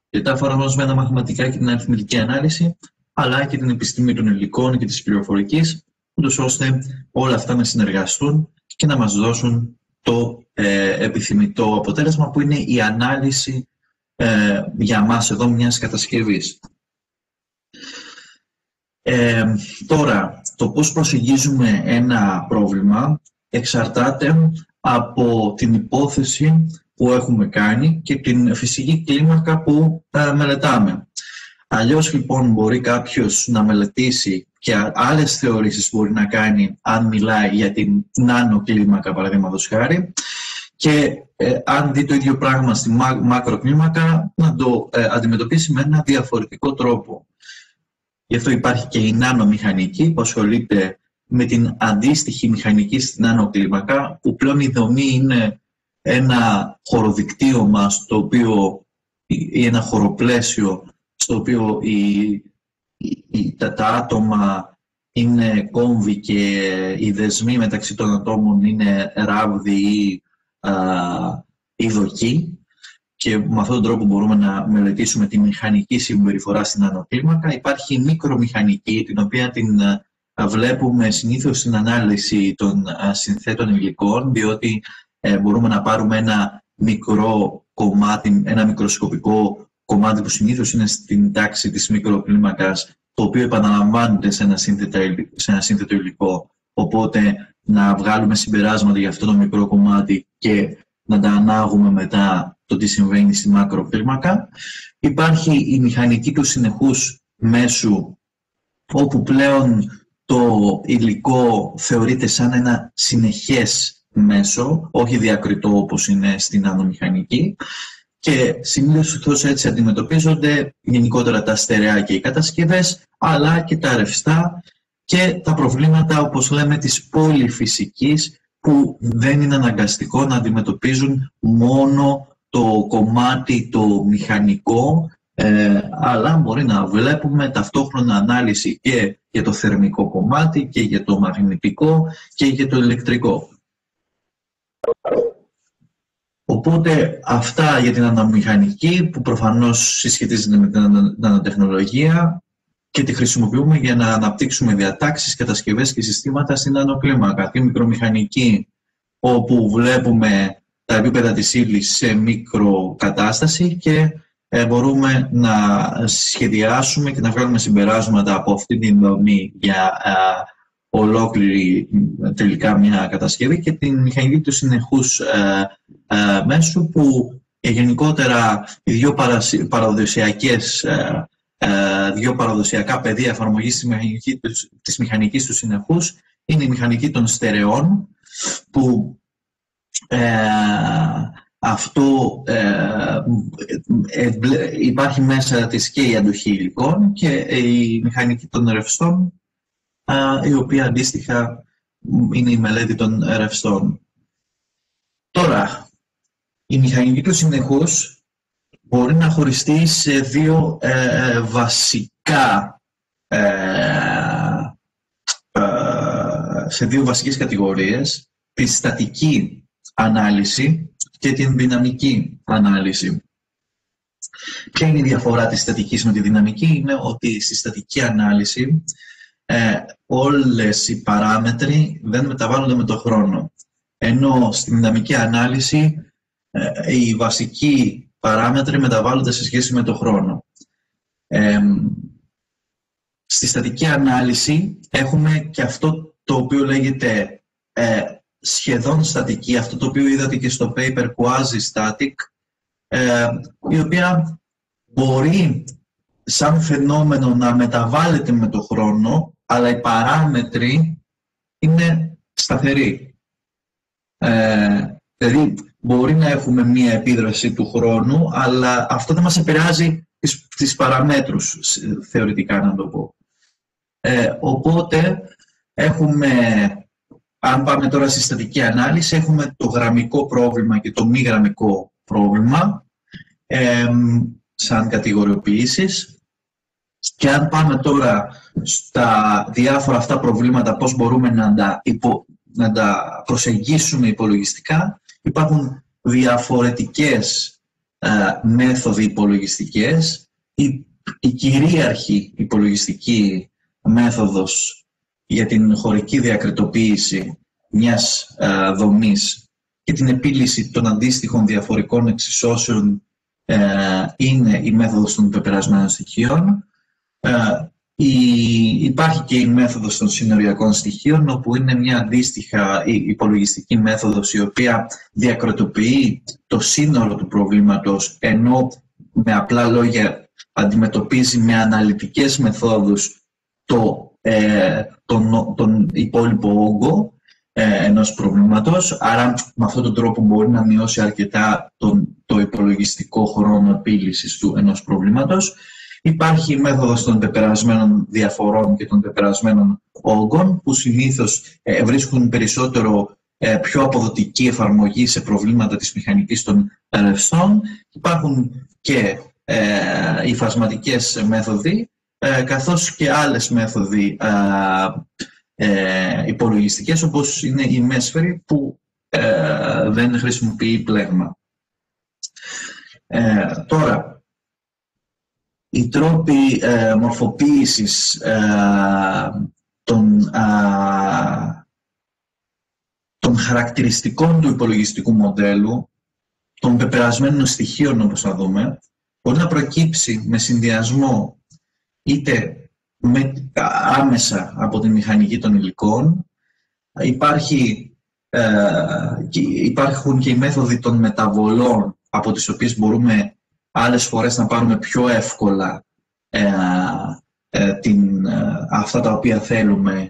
και τα εφαρμοσμένα μαθηματικά και την αριθμητική ανάλυση, αλλά και την επιστήμη των υλικών και της πληροφορικής, ούτως ώστε όλα αυτά να συνεργαστούν και να μας δώσουν το ε, επιθυμητό αποτέλεσμα που είναι η ανάλυση ε, για μας εδώ μιας κατασκευής. Ε, τώρα, το πώς προσεγγίζουμε ένα πρόβλημα εξαρτάται από την υπόθεση που έχουμε κάνει και την φυσική κλίμακα που ε, μελετάμε. Αλλιώς λοιπόν μπορεί κάποιος να μελετήσει και άλλες θεωρήσεις μπορεί να κάνει αν μιλάει για την νάνο κλίμακα παραδείγματος χάρη και ε, αν δει το ίδιο πράγμα στη μακροκλίμακα να το ε, αντιμετωπίσει με ένα διαφορετικό τρόπο. Γι' αυτό υπάρχει και η νανομηχανική που ασχολείται με την αντίστοιχη μηχανική στην νανοκλίμακα που πλέον η δομή είναι ένα χωροδικτύωμα στο οποίο, ή ένα χωροπλαίσιο στο οποίο η, τα, τα άτομα είναι κόμβοι και οι δεσμοί μεταξύ των ατόμων είναι ράβδοι ή η δοκή και με αυτόν τον τρόπο μπορούμε να μελετήσουμε τη μηχανική συμπεριφορά στην ανωκλίμακα. Υπάρχει η μικρομηχανική, την οποία την βλέπουμε συνήθως στην ανάλυση των συνθέτων υλικών, διότι ε, μπορούμε να πάρουμε ένα μικρό κομμάτι, ένα μικροσκοπικό κομμάτι που συνήθως είναι στην τάξη της μικροκλίμακας, το οποίο επαναλαμβάνεται σε ένα, σε ένα σύνθετο υλικό. Οπότε να βγάλουμε συμπεράσματα για αυτό το μικρό κομμάτι και να τα ανάγουμε μετά το τι συμβαίνει στη μακροκλίμακα. Υπάρχει η μηχανική του συνεχούς μέσου, όπου πλέον το υλικό θεωρείται σαν ένα συνεχές μέσο, όχι διακριτό όπως είναι στην ανομηχανική και συνήθως έτσι αντιμετωπίζονται γενικότερα τα στερεά και οι κατασκευές αλλά και τα ρευστά και τα προβλήματα όπως λέμε της πολυφυσικής που δεν είναι αναγκαστικό να αντιμετωπίζουν μόνο το κομμάτι το μηχανικό ε, αλλά μπορεί να βλέπουμε ταυτόχρονα ανάλυση και για το θερμικό κομμάτι και για το μαγνητικό και για το ηλεκτρικό. Οπότε αυτά για την αναμηχανική που προφανώς συσχετίζεται με την ανατεχνολογία και τη χρησιμοποιούμε για να αναπτύξουμε διατάξεις, κατασκευές και συστήματα στην ανωκλίμακα. Τη μικρομηχανική όπου βλέπουμε τα επίπεδα της ύλης σε μικροκατάσταση και ε, μπορούμε να σχεδιάσουμε και να βγάλουμε συμπεράσματα από αυτή την δομή για ε, ολόκληρη τελικά μια κατασκευή και την μηχανική του συνεχούς ε, μέσου που γενικότερα οι δύο παραδοσιακές δύο παραδοσιακά πεδία εφαρμογής της μηχανικής, της μηχανικής τους συνεχούς είναι η μηχανική των στερεών που αυτό ε, υπάρχει μέσα της και η αντοχή υλικών και η μηχανική των ρευστών, η οποία αντίστοιχα είναι η μελέτη των ρευστών. Τώρα, η μηχανική του συνεχούς μπορεί να χωριστεί σε δύο ε, βασικά ε, σε δύο βασικές κατηγορίες, τη στατική ανάλυση και την δυναμική ανάλυση. Ποια είναι η διαφορά της στατικής με τη δυναμική; Είναι ότι στη στατική ανάλυση ε, όλες οι παράμετροι δεν μεταβάλλονται με το χρόνο. Ενώ στη δυναμική ανάλυση ε, οι βασικοί παράμετροι μεταβάλλονται σε σχέση με το χρόνο. Ε, στη στατική ανάλυση έχουμε και αυτό το οποίο λέγεται ε, σχεδόν στατική, αυτό το οποίο είδατε και στο paper quasi-static, ε, η οποία μπορεί σαν φαινόμενο να μεταβάλλεται με το χρόνο, αλλά οι παράμετροι είναι σταθεροί. Ε, δηλαδή, μπορεί να έχουμε μία επίδραση του χρόνου, αλλά αυτό δεν μας επηρεάζει τις, τις παραμέτρους, θεωρητικά να το πω. Ε, οπότε, έχουμε αν πάμε τώρα στη στατική ανάλυση, έχουμε το γραμμικό πρόβλημα και το μη γραμμικό πρόβλημα σαν κατηγοριοποιήσεις. Και αν πάμε τώρα στα διάφορα αυτά προβλήματα, πώς μπορούμε να τα, υπο, να τα προσεγγίσουμε υπολογιστικά, υπάρχουν διαφορετικές ε, μέθοδοι υπολογιστικές. Η, η κυρίαρχη υπολογιστική μέθοδος για την χωρική διακριτοποίηση μιας ε, δομής και την επίλυση των αντίστοιχων διαφορικών εξισώσεων ε, είναι η μέθοδος των πεπερασμένων στοιχείων. Ε, υπάρχει και η μέθοδος των συνοριακών στοιχείων, όπου είναι μια αντίστοιχα υπολογιστική μέθοδος η οποία διακριτοποιεί το σύνολο του προβλήματος, ενώ με απλά λόγια αντιμετωπίζει με αναλυτικές μεθόδους το ε, τον, τον υπόλοιπο όγκο ε, ενός προβλήματος. Άρα με αυτόν τον τρόπο μπορεί να μειώσει αρκετά τον, το υπολογιστικό χρόνο επίλυσης του ενός προβλήματος. Υπάρχει η μέθοδος των πεπερασμένων διαφορών και των πεπερασμένων όγκων που συνήθως ε, βρίσκουν περισσότερο ε, πιο αποδοτική εφαρμογή σε προβλήματα της μηχανικής των ρευστών. Υπάρχουν και ε, οι φασματικές μέθοδοι ε, καθώς και άλλες μέθοδοι ε, υπολογιστικές όπως είναι η μέσφαιρη που ε, δεν χρησιμοποιεί πλέγμα. Ε, τώρα, οι τρόποι ε, μορφοποίησης ε, των, των χαρακτηριστικών του υπολογιστικού μοντέλου, των πεπερασμένων στοιχείων όπως θα δούμε, μπορεί να προκύψει με συνδυασμό είτε με, άμεσα από τη μηχανική των υλικών. Υπάρχει, ε, υπάρχουν και οι μέθοδοι των μεταβολών από τις οποίες μπορούμε άλλες φορές να πάρουμε πιο εύκολα ε, ε την, ε, αυτά τα οποία θέλουμε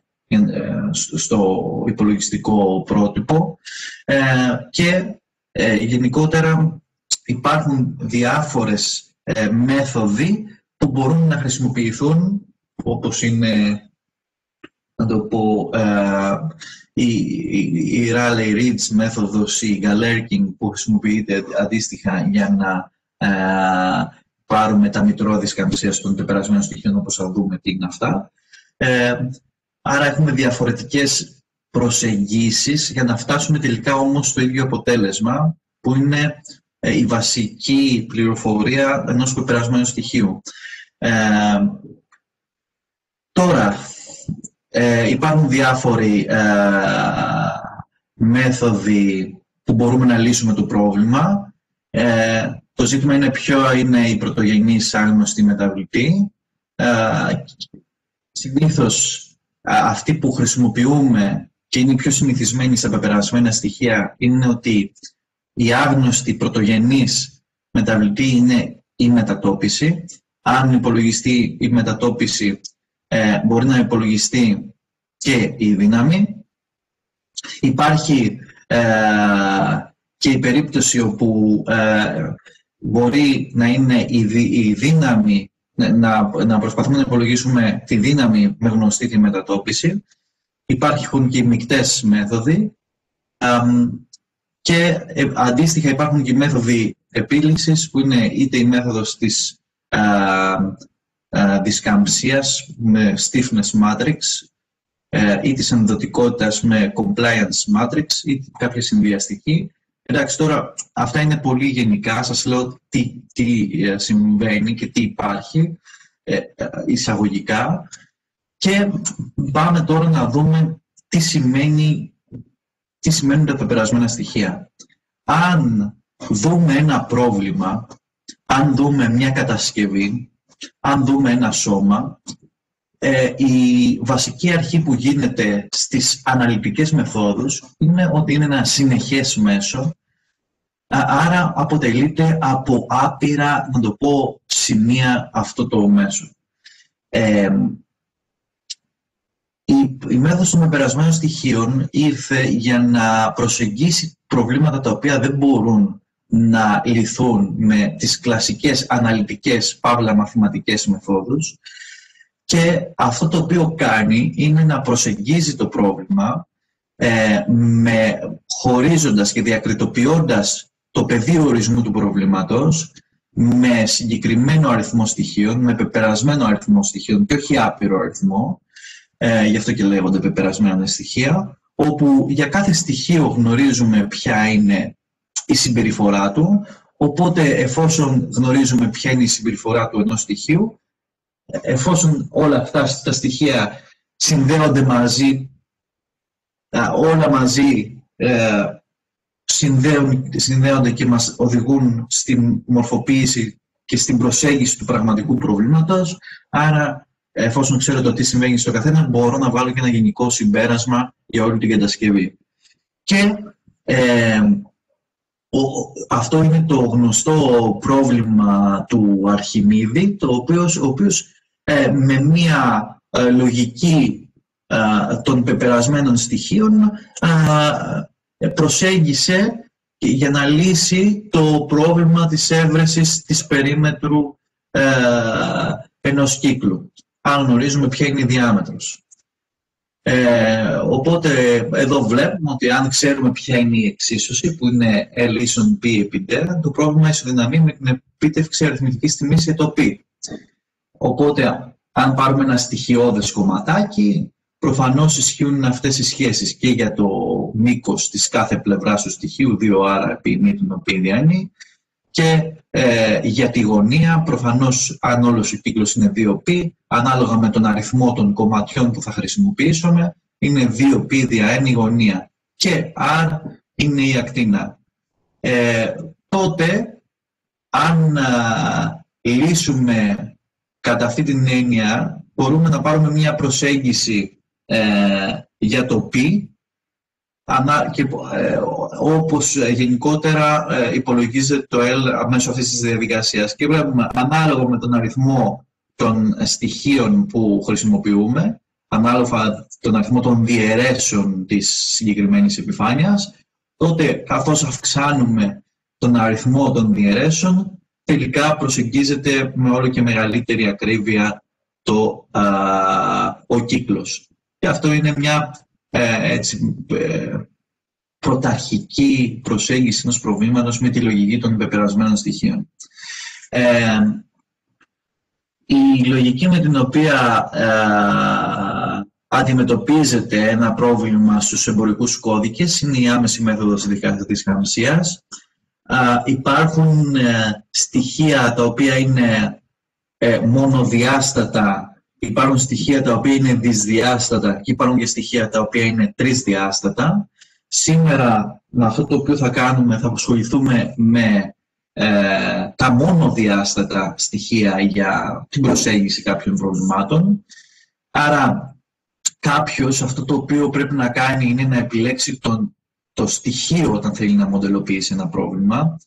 στο υπολογιστικό πρότυπο και γενικότερα υπάρχουν διάφορες μέθοδοι που μπορούν να χρησιμοποιηθούν όπως είναι να το πω, η, η, Raleigh Ridge μέθοδος, η Galerkin που χρησιμοποιείται αντίστοιχα για να πάρουμε τα μητρώδη καμψίας των πεπερασμένων στοιχείων όπως θα δούμε τι είναι αυτά. Ε, άρα έχουμε διαφορετικές προσεγγίσεις για να φτάσουμε τελικά όμως στο ίδιο αποτέλεσμα που είναι ε, η βασική πληροφορία ενός πεπερασμένου στοιχείου. Ε, τώρα, ε, υπάρχουν διάφοροι ε, μέθοδοι που μπορούμε να λύσουμε το πρόβλημα. Ε, το ζήτημα είναι ποιο είναι η πρωτογενής άγνωστη μεταβλητή. Ε, συνήθως αυτή που χρησιμοποιούμε και είναι πιο συνηθισμένη στα πεπερασμένα στοιχεία είναι ότι η άγνωστη πρωτογενής μεταβλητή είναι η μετατόπιση. Αν υπολογιστεί η μετατόπιση, ε, μπορεί να υπολογιστεί και η δύναμη. Υπάρχει ε, και η περίπτωση όπου ε, μπορεί να είναι η, δύναμη, να, να προσπαθούμε να υπολογίσουμε τη δύναμη με γνωστή τη μετατόπιση. Υπάρχουν και οι μεικτές μέθοδοι και ε, αντίστοιχα υπάρχουν και οι μέθοδοι επίλυσης που είναι είτε η μέθοδος της α, α, δισκαμψίας με stiffness matrix ε, ή της ενδοτικότητας με compliance matrix ή κάποια συνδυαστική Εντάξει, τώρα αυτά είναι πολύ γενικά. Σας λέω τι, τι ε, συμβαίνει και τι υπάρχει ε, ε, εισαγωγικά. Και πάμε τώρα να δούμε τι, σημαίνει, τι σημαίνουν τα πεπερασμένα στοιχεία. Αν δούμε ένα πρόβλημα, αν δούμε μια κατασκευή, αν δούμε ένα σώμα, η βασική αρχή που γίνεται στις αναλυτικές μεθόδους είναι ότι είναι ένα συνεχές μέσο Άρα αποτελείται από άπειρα, να το πω, σημεία αυτό το μέσο. Ε, η, η μέθοδος των μεπερασμένων στοιχείων ήρθε για να προσεγγίσει προβλήματα τα οποία δεν μπορούν να λυθούν με τις κλασικές αναλυτικές παύλα μαθηματικές μεθόδους. Και αυτό το οποίο κάνει είναι να προσεγγίζει το πρόβλημα ε, με, χωρίζοντας και διακριτοποιώντας το πεδίο ορισμού του προβλήματος με συγκεκριμένο αριθμό στοιχείων, με πεπερασμένο αριθμό στοιχείων και όχι άπειρο αριθμό, ε, γι' αυτό και λέγονται πεπερασμένα στοιχεία, όπου για κάθε στοιχείο γνωρίζουμε ποια είναι η συμπεριφορά του, οπότε εφόσον γνωρίζουμε ποια είναι η συμπεριφορά του ενός στοιχείου, εφόσον όλα αυτά τα στοιχεία συνδέονται μαζί, όλα μαζί ε, συνδέονται και μας οδηγούν στην μορφοποίηση και στην προσέγγιση του πραγματικού προβλήματος. Άρα, εφόσον ξέρω το τι συμβαίνει στο καθένα, μπορώ να βάλω και ένα γενικό συμπέρασμα για όλη την κατασκευή. Και ε, αυτό είναι το γνωστό πρόβλημα του Αρχιμίδη, το οποίος, ο οποίος ε, με μία ε, λογική ε, των πεπερασμένων στοιχείων ε, προσέγγισε για να λύσει το πρόβλημα της έβρεσης της περίμετρου ε, ενός κύκλου. Αν γνωρίζουμε ποια είναι η διάμετρος. Ε, οπότε εδώ βλέπουμε ότι αν ξέρουμε ποια είναι η εξίσωση που είναι L ίσον P επί D, το πρόβλημα ισοδυναμεί με την επίτευξη αριθμητικής τιμής για το P. Οπότε αν πάρουμε ένα στοιχειώδες κομματάκι, προφανώς ισχύουν αυτές οι σχέσεις και για το μήκος της κάθε πλευράς του στοιχείου, 2 επί μη την οποία είναι, και ε, για τη γωνία, προφανώς αν όλος ο κύκλος είναι 2π, ανάλογα με τον αριθμό των κομματιών που θα χρησιμοποιήσουμε, είναι 2π δια η γωνία και R είναι η ακτίνα. Ε, τότε, αν λύσουμε κατά αυτή την έννοια, μπορούμε να πάρουμε μια προσέγγιση ε, για το π και, ε, όπως γενικότερα ε, υπολογίζεται το L μέσω αυτής της διαδικασίας. Και βλέπουμε ανάλογα με τον αριθμό των στοιχείων που χρησιμοποιούμε, ανάλογα τον αριθμό των διαιρέσεων της συγκεκριμένης επιφάνειας, τότε καθώς αυξάνουμε τον αριθμό των διαιρέσεων, τελικά προσεγγίζεται με όλο και μεγαλύτερη ακρίβεια το, α, ο κύκλος. Και αυτό είναι μια ε, έτσι, ε, πρωταρχική προσέγγιση ενός προβλήματος με τη λογική των υπεπερασμένων στοιχείων. Ε, η λογική με την οποία ε, αντιμετωπίζεται ένα πρόβλημα στους εμπορικούς κώδικες είναι η άμεση μέθοδος της χαμσίας. υπάρχουν ε, στοιχεία τα οποία είναι ε, μονοδιάστατα, υπάρχουν στοιχεία τα οποία είναι δυσδιάστατα και υπάρχουν και στοιχεία τα οποία είναι τρισδιάστατα. Σήμερα με αυτό το οποίο θα κάνουμε θα ασχοληθούμε με ε, τα μόνο διάστατα στοιχεία για την προσέγγιση κάποιων προβλημάτων. Άρα κάποιος αυτό το οποίο πρέπει να κάνει είναι να επιλέξει τον, το στοιχείο όταν θέλει να μοντελοποιήσει ένα πρόβλημα.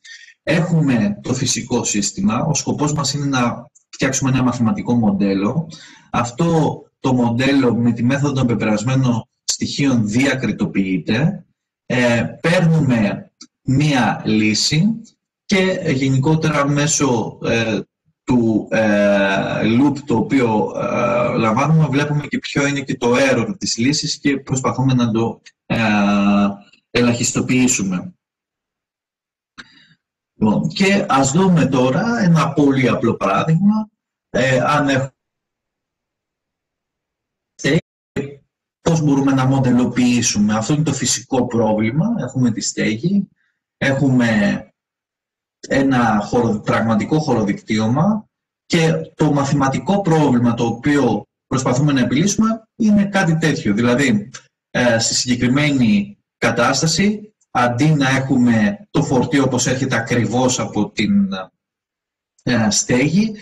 Έχουμε το φυσικό σύστημα. Ο σκοπός μας είναι να φτιάξουμε ένα μαθηματικό μοντέλο. Αυτό το μοντέλο με τη μέθοδο των πεπερασμένων στοιχείων διακριτοποιείται. Ε, παίρνουμε μία λύση και γενικότερα μέσω ε, του ε, loop το οποίο ε, λαμβάνουμε βλέπουμε και ποιο είναι και το error της λύσης και προσπαθούμε να το ε, ελαχιστοποιήσουμε. Λοιπόν, και ας δούμε τώρα ένα πολύ απλό παράδειγμα. Ε, αν έχουμε πώς μπορούμε να μοντελοποιήσουμε. Αυτό είναι το φυσικό πρόβλημα. Έχουμε τη στέγη, έχουμε ένα χωρο, πραγματικό χωροδικτύωμα και το μαθηματικό πρόβλημα το οποίο προσπαθούμε να επιλύσουμε είναι κάτι τέτοιο. Δηλαδή, ε, στη συγκεκριμένη κατάσταση, αντί να έχουμε το φορτίο όπως έρχεται ακριβώς από την ε, στέγη,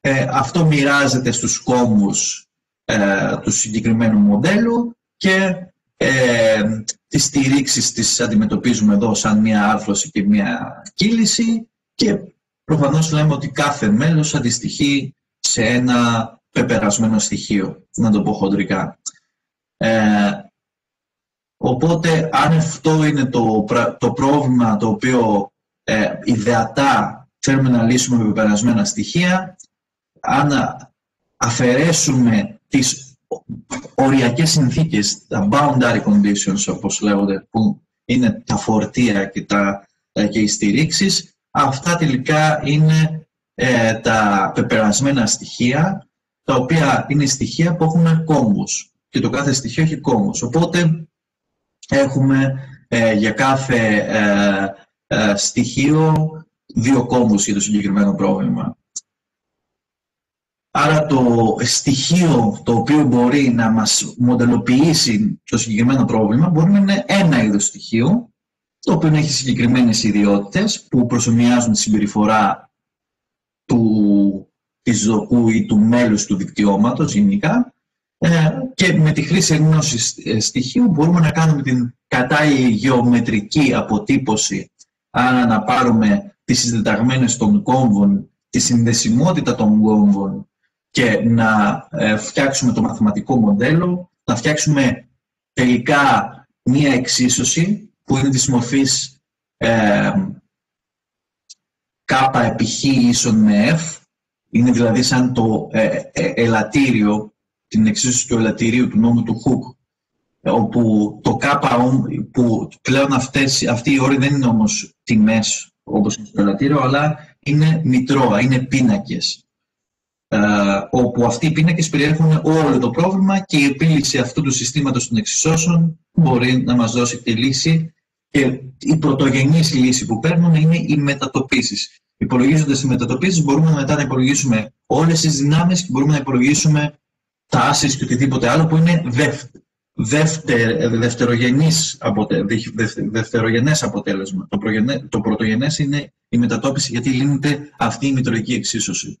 ε, αυτό μοιράζεται στους κόμμους ε, του συγκεκριμένου μοντέλου και ε, τις στηρίξεις τις αντιμετωπίζουμε εδώ σαν μια άρθρωση και μια κύληση και προφανώς λέμε ότι κάθε μέλος αντιστοιχεί σε ένα πεπερασμένο στοιχείο, να το πω χοντρικά. Ε, οπότε, αν αυτό είναι το, το πρόβλημα το οποίο ε, ιδεατά θέλουμε να λύσουμε με πεπερασμένα στοιχεία, αν αφαιρέσουμε τις οριακές συνθήκες, τα boundary conditions όπως λέγονται, που είναι τα φορτία και, τα, ε, και οι στηρίξεις, αυτά τελικά είναι ε, τα πεπερασμένα στοιχεία, τα οποία είναι στοιχεία που έχουν κόμβους και το κάθε στοιχείο έχει κόμβους. Οπότε έχουμε ε, για κάθε στοιχείο δύο κόμβους για το συγκεκριμένο πρόβλημα. Άρα το στοιχείο το οποίο μπορεί να μας μοντελοποιήσει το συγκεκριμένο πρόβλημα μπορεί να είναι ένα είδος στοιχείο το οποίο έχει συγκεκριμένες ιδιότητες που προσωμιάζουν τη συμπεριφορά του, της δοκού ή του μέλους του δικτυώματος γενικά ε, και με τη χρήση ενός ε, στοιχείου μπορούμε να κάνουμε την κατάλληλη γεωμετρική αποτύπωση. Άρα να πάρουμε τις συντεταγμένες των κόμβων, τη συνδεσιμότητα των κόμβων και να ε, φτιάξουμε το μαθηματικό μοντέλο, να φτιάξουμε τελικά μία εξίσωση που είναι της μορφής ε, κάπα επί χ ίσον με f, είναι δηλαδή σαν το ε, ε, ελαττήριο, την εξίσωση του ελαττηρίου του νόμου του Χουκ, όπου το κάπα, που πλέον αυτές, αυτοί οι όροι δεν είναι όμως τιμές όπως είναι στο ελαττήριο, αλλά είναι μητρώα, είναι πίνακες. Ε, όπου αυτοί οι πίνακες περιέχουν όλο το πρόβλημα και η επίλυση αυτού του συστήματος των εξισώσεων μπορεί να μας δώσει τη λύση και η πρωτογενής λύση που παίρνουμε είναι οι μετατοπίσεις. Υπολογίζοντας οι μετατοπίσεις μπορούμε μετά να υπολογίσουμε όλες τις δυνάμεις και μπορούμε να υπολογίσουμε τάσεις και οτιδήποτε άλλο που είναι δευτερογενής δευτερογενές αποτέλεσμα. Το, το πρωτογενές είναι η μετατόπιση γιατί λύνεται αυτή η μητρολογική εξίσωση.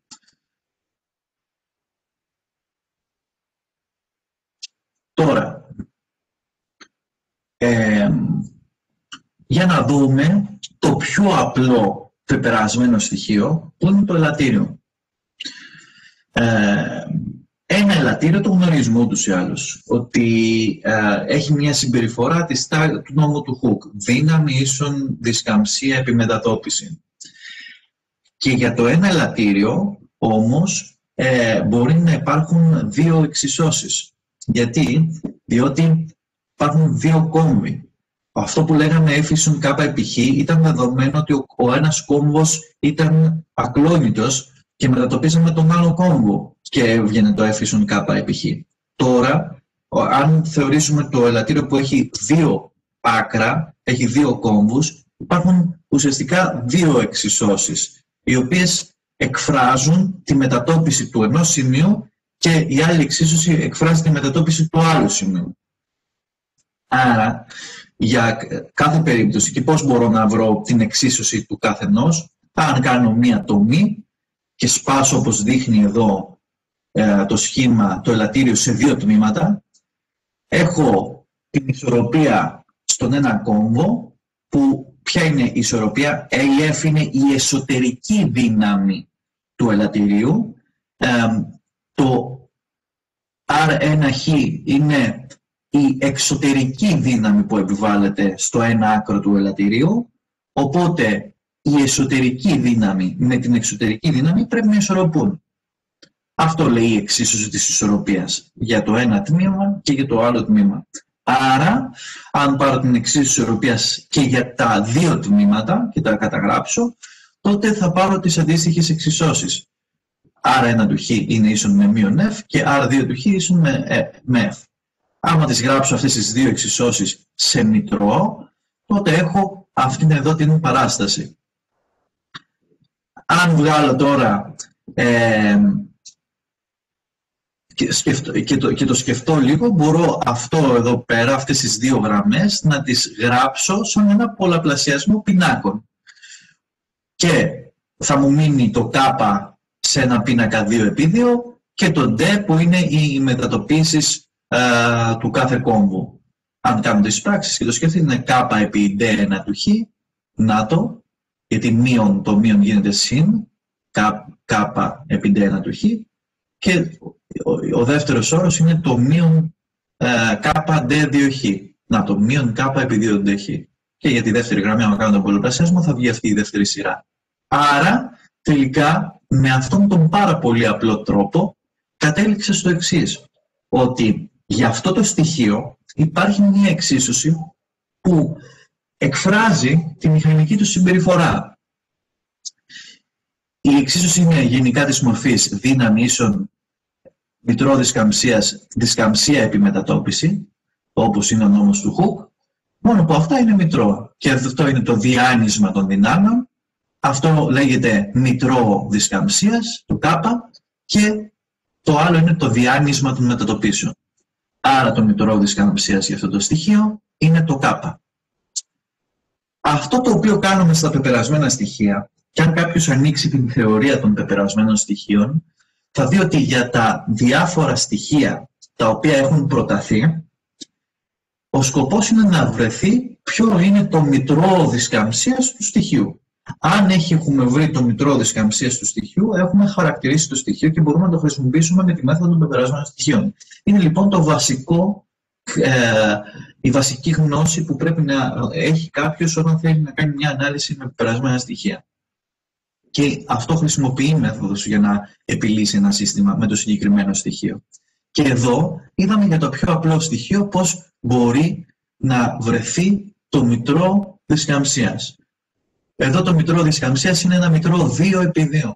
Τώρα, ε, για να δούμε το πιο απλό πεπερασμένο στοιχείο που είναι το ελαττήριο. Ε, ένα ελαττήριο το γνωρίζουμε ούτως ή άλλως, ότι ε, έχει μια συμπεριφορά της, του νόμου του Χουκ. Δύναμη ίσον δισκαμψία επιμετατόπιση. Και για το ένα ελαττήριο, όμως, ε, μπορεί να υπάρχουν δύο εξισώσεις. Γιατί, διότι υπάρχουν δύο κόμβοι. Αυτό που λέγαμε έφυσον κάπα επιχ ήταν δεδομένο ότι ο, ο ένας κόμβος ήταν ακλόνητος και μετατοπίζαμε τον άλλο κόμβο και έβγαινε το έφυσον κάπα επιχ. Τώρα, αν θεωρήσουμε το ελαττήριο που έχει δύο άκρα, έχει δύο κόμβους, υπάρχουν ουσιαστικά δύο εξισώσεις, οι οποίες εκφράζουν τη μετατόπιση του ενός σημείου και η άλλη εξίσωση εκφράζει τη μετατόπιση του άλλου σημείου. Άρα, για κάθε περίπτωση και πώς μπορώ να βρω την εξίσωση του καθενός, αν κάνω μία τομή και σπάσω όπως δείχνει εδώ ε, το σχήμα, το ελαττήριο σε δύο τμήματα, έχω την ισορροπία στον ένα κόμβο, που ποια είναι η ισορροπία, AF είναι η εσωτερική δύναμη του ελαττηρίου, ε, το R1Χ είναι η εξωτερική δύναμη που επιβάλλεται στο ένα άκρο του ελαττηρίου, οπότε η εσωτερική δύναμη με την εξωτερική δύναμη πρέπει να ισορροπούν. Αυτό λέει η εξίσωση της ισορροπίας για το ένα τμήμα και για το άλλο τμήμα. Άρα, αν πάρω την εξίσωση της ισορροπίας και για τα δύο τμήματα και τα καταγράψω, τότε θα πάρω τις αντίστοιχες εξισώσεις. R1 του Χ είναι ίσον με μείον F και R2 του Χ ίσον με, ε, με F. Άμα τις γράψω αυτές τις δύο εξισώσεις σε μητρό, τότε έχω αυτήν εδώ την παράσταση. Αν βγάλω τώρα ε, και, και, το, και το σκεφτώ λίγο, μπορώ αυτό εδώ πέρα, αυτές τις δύο γραμμές, να τις γράψω σαν ένα πολλαπλασιασμό πινάκων. Και θα μου μείνει το K σε ένα πίνακα 2 επί 2 και το D που είναι οι μετατοπίσεις του κάθε κόμβου. Αν κάνουμε τις πράξεις και το σκεφτείτε είναι K επί D1 του Χ, να το, γιατί μείον, το μείον γίνεται συν, K επί D1 του Χ, και ο, ο δεύτερος όρος είναι το μείον KD2Χ. Να το μείον K επί 2DH. Και για τη δεύτερη γραμμή, αν κάνω τον πολλαπλασιασμό, θα βγει αυτή η δεύτερη σειρά. Άρα, τελικά, με αυτόν τον πάρα πολύ απλό τρόπο, κατέληξε στο εξής ότι για αυτό το στοιχείο υπάρχει μια εξίσωση που εκφράζει τη μηχανική του συμπεριφορά. Η εξίσωση είναι γενικά της μορφής δύναμη ίσον μητρό δισκαμψίας, δισκαμψία επιμετατόπιση, όπως είναι ο νόμος του Χουκ, μόνο που αυτά είναι μητρό. Και αυτό είναι το διάνυσμα των δυνάμεων. Αυτό λέγεται μητρό δισκαμψίας, το κάπα, και το άλλο είναι το διάνυσμα των μετατοπίσεων. Άρα το μητρό δισκαμψίας για αυτό το στοιχείο είναι το κάπα. Αυτό το οποίο κάνουμε στα πεπερασμένα στοιχεία, και αν κάποιος ανοίξει την θεωρία των πεπερασμένων στοιχείων, θα δει ότι για τα διάφορα στοιχεία τα οποία έχουν προταθεί, ο σκοπός είναι να βρεθεί ποιο είναι το μητρό δισκαμψίας του στοιχείου. Αν έχουμε βρει το μητρό δισκαμψίας του στοιχείου, έχουμε χαρακτηρίσει το στοιχείο και μπορούμε να το χρησιμοποιήσουμε με τη μέθοδο των πεπερασμένων στοιχείων. Είναι λοιπόν το βασικό, ε, η βασική γνώση που πρέπει να έχει κάποιος όταν θέλει να κάνει μια ανάλυση με πεπερασμένα στοιχεία. Και αυτό χρησιμοποιεί η μέθοδος για να επιλύσει ένα σύστημα με το συγκεκριμένο στοιχείο. Και εδώ είδαμε για το πιο απλό στοιχείο πώς μπορεί να βρεθεί το μητρό δισκαμψίας. Εδώ το μητρό δισκαμψίας είναι ένα μητρό 2 επί 2.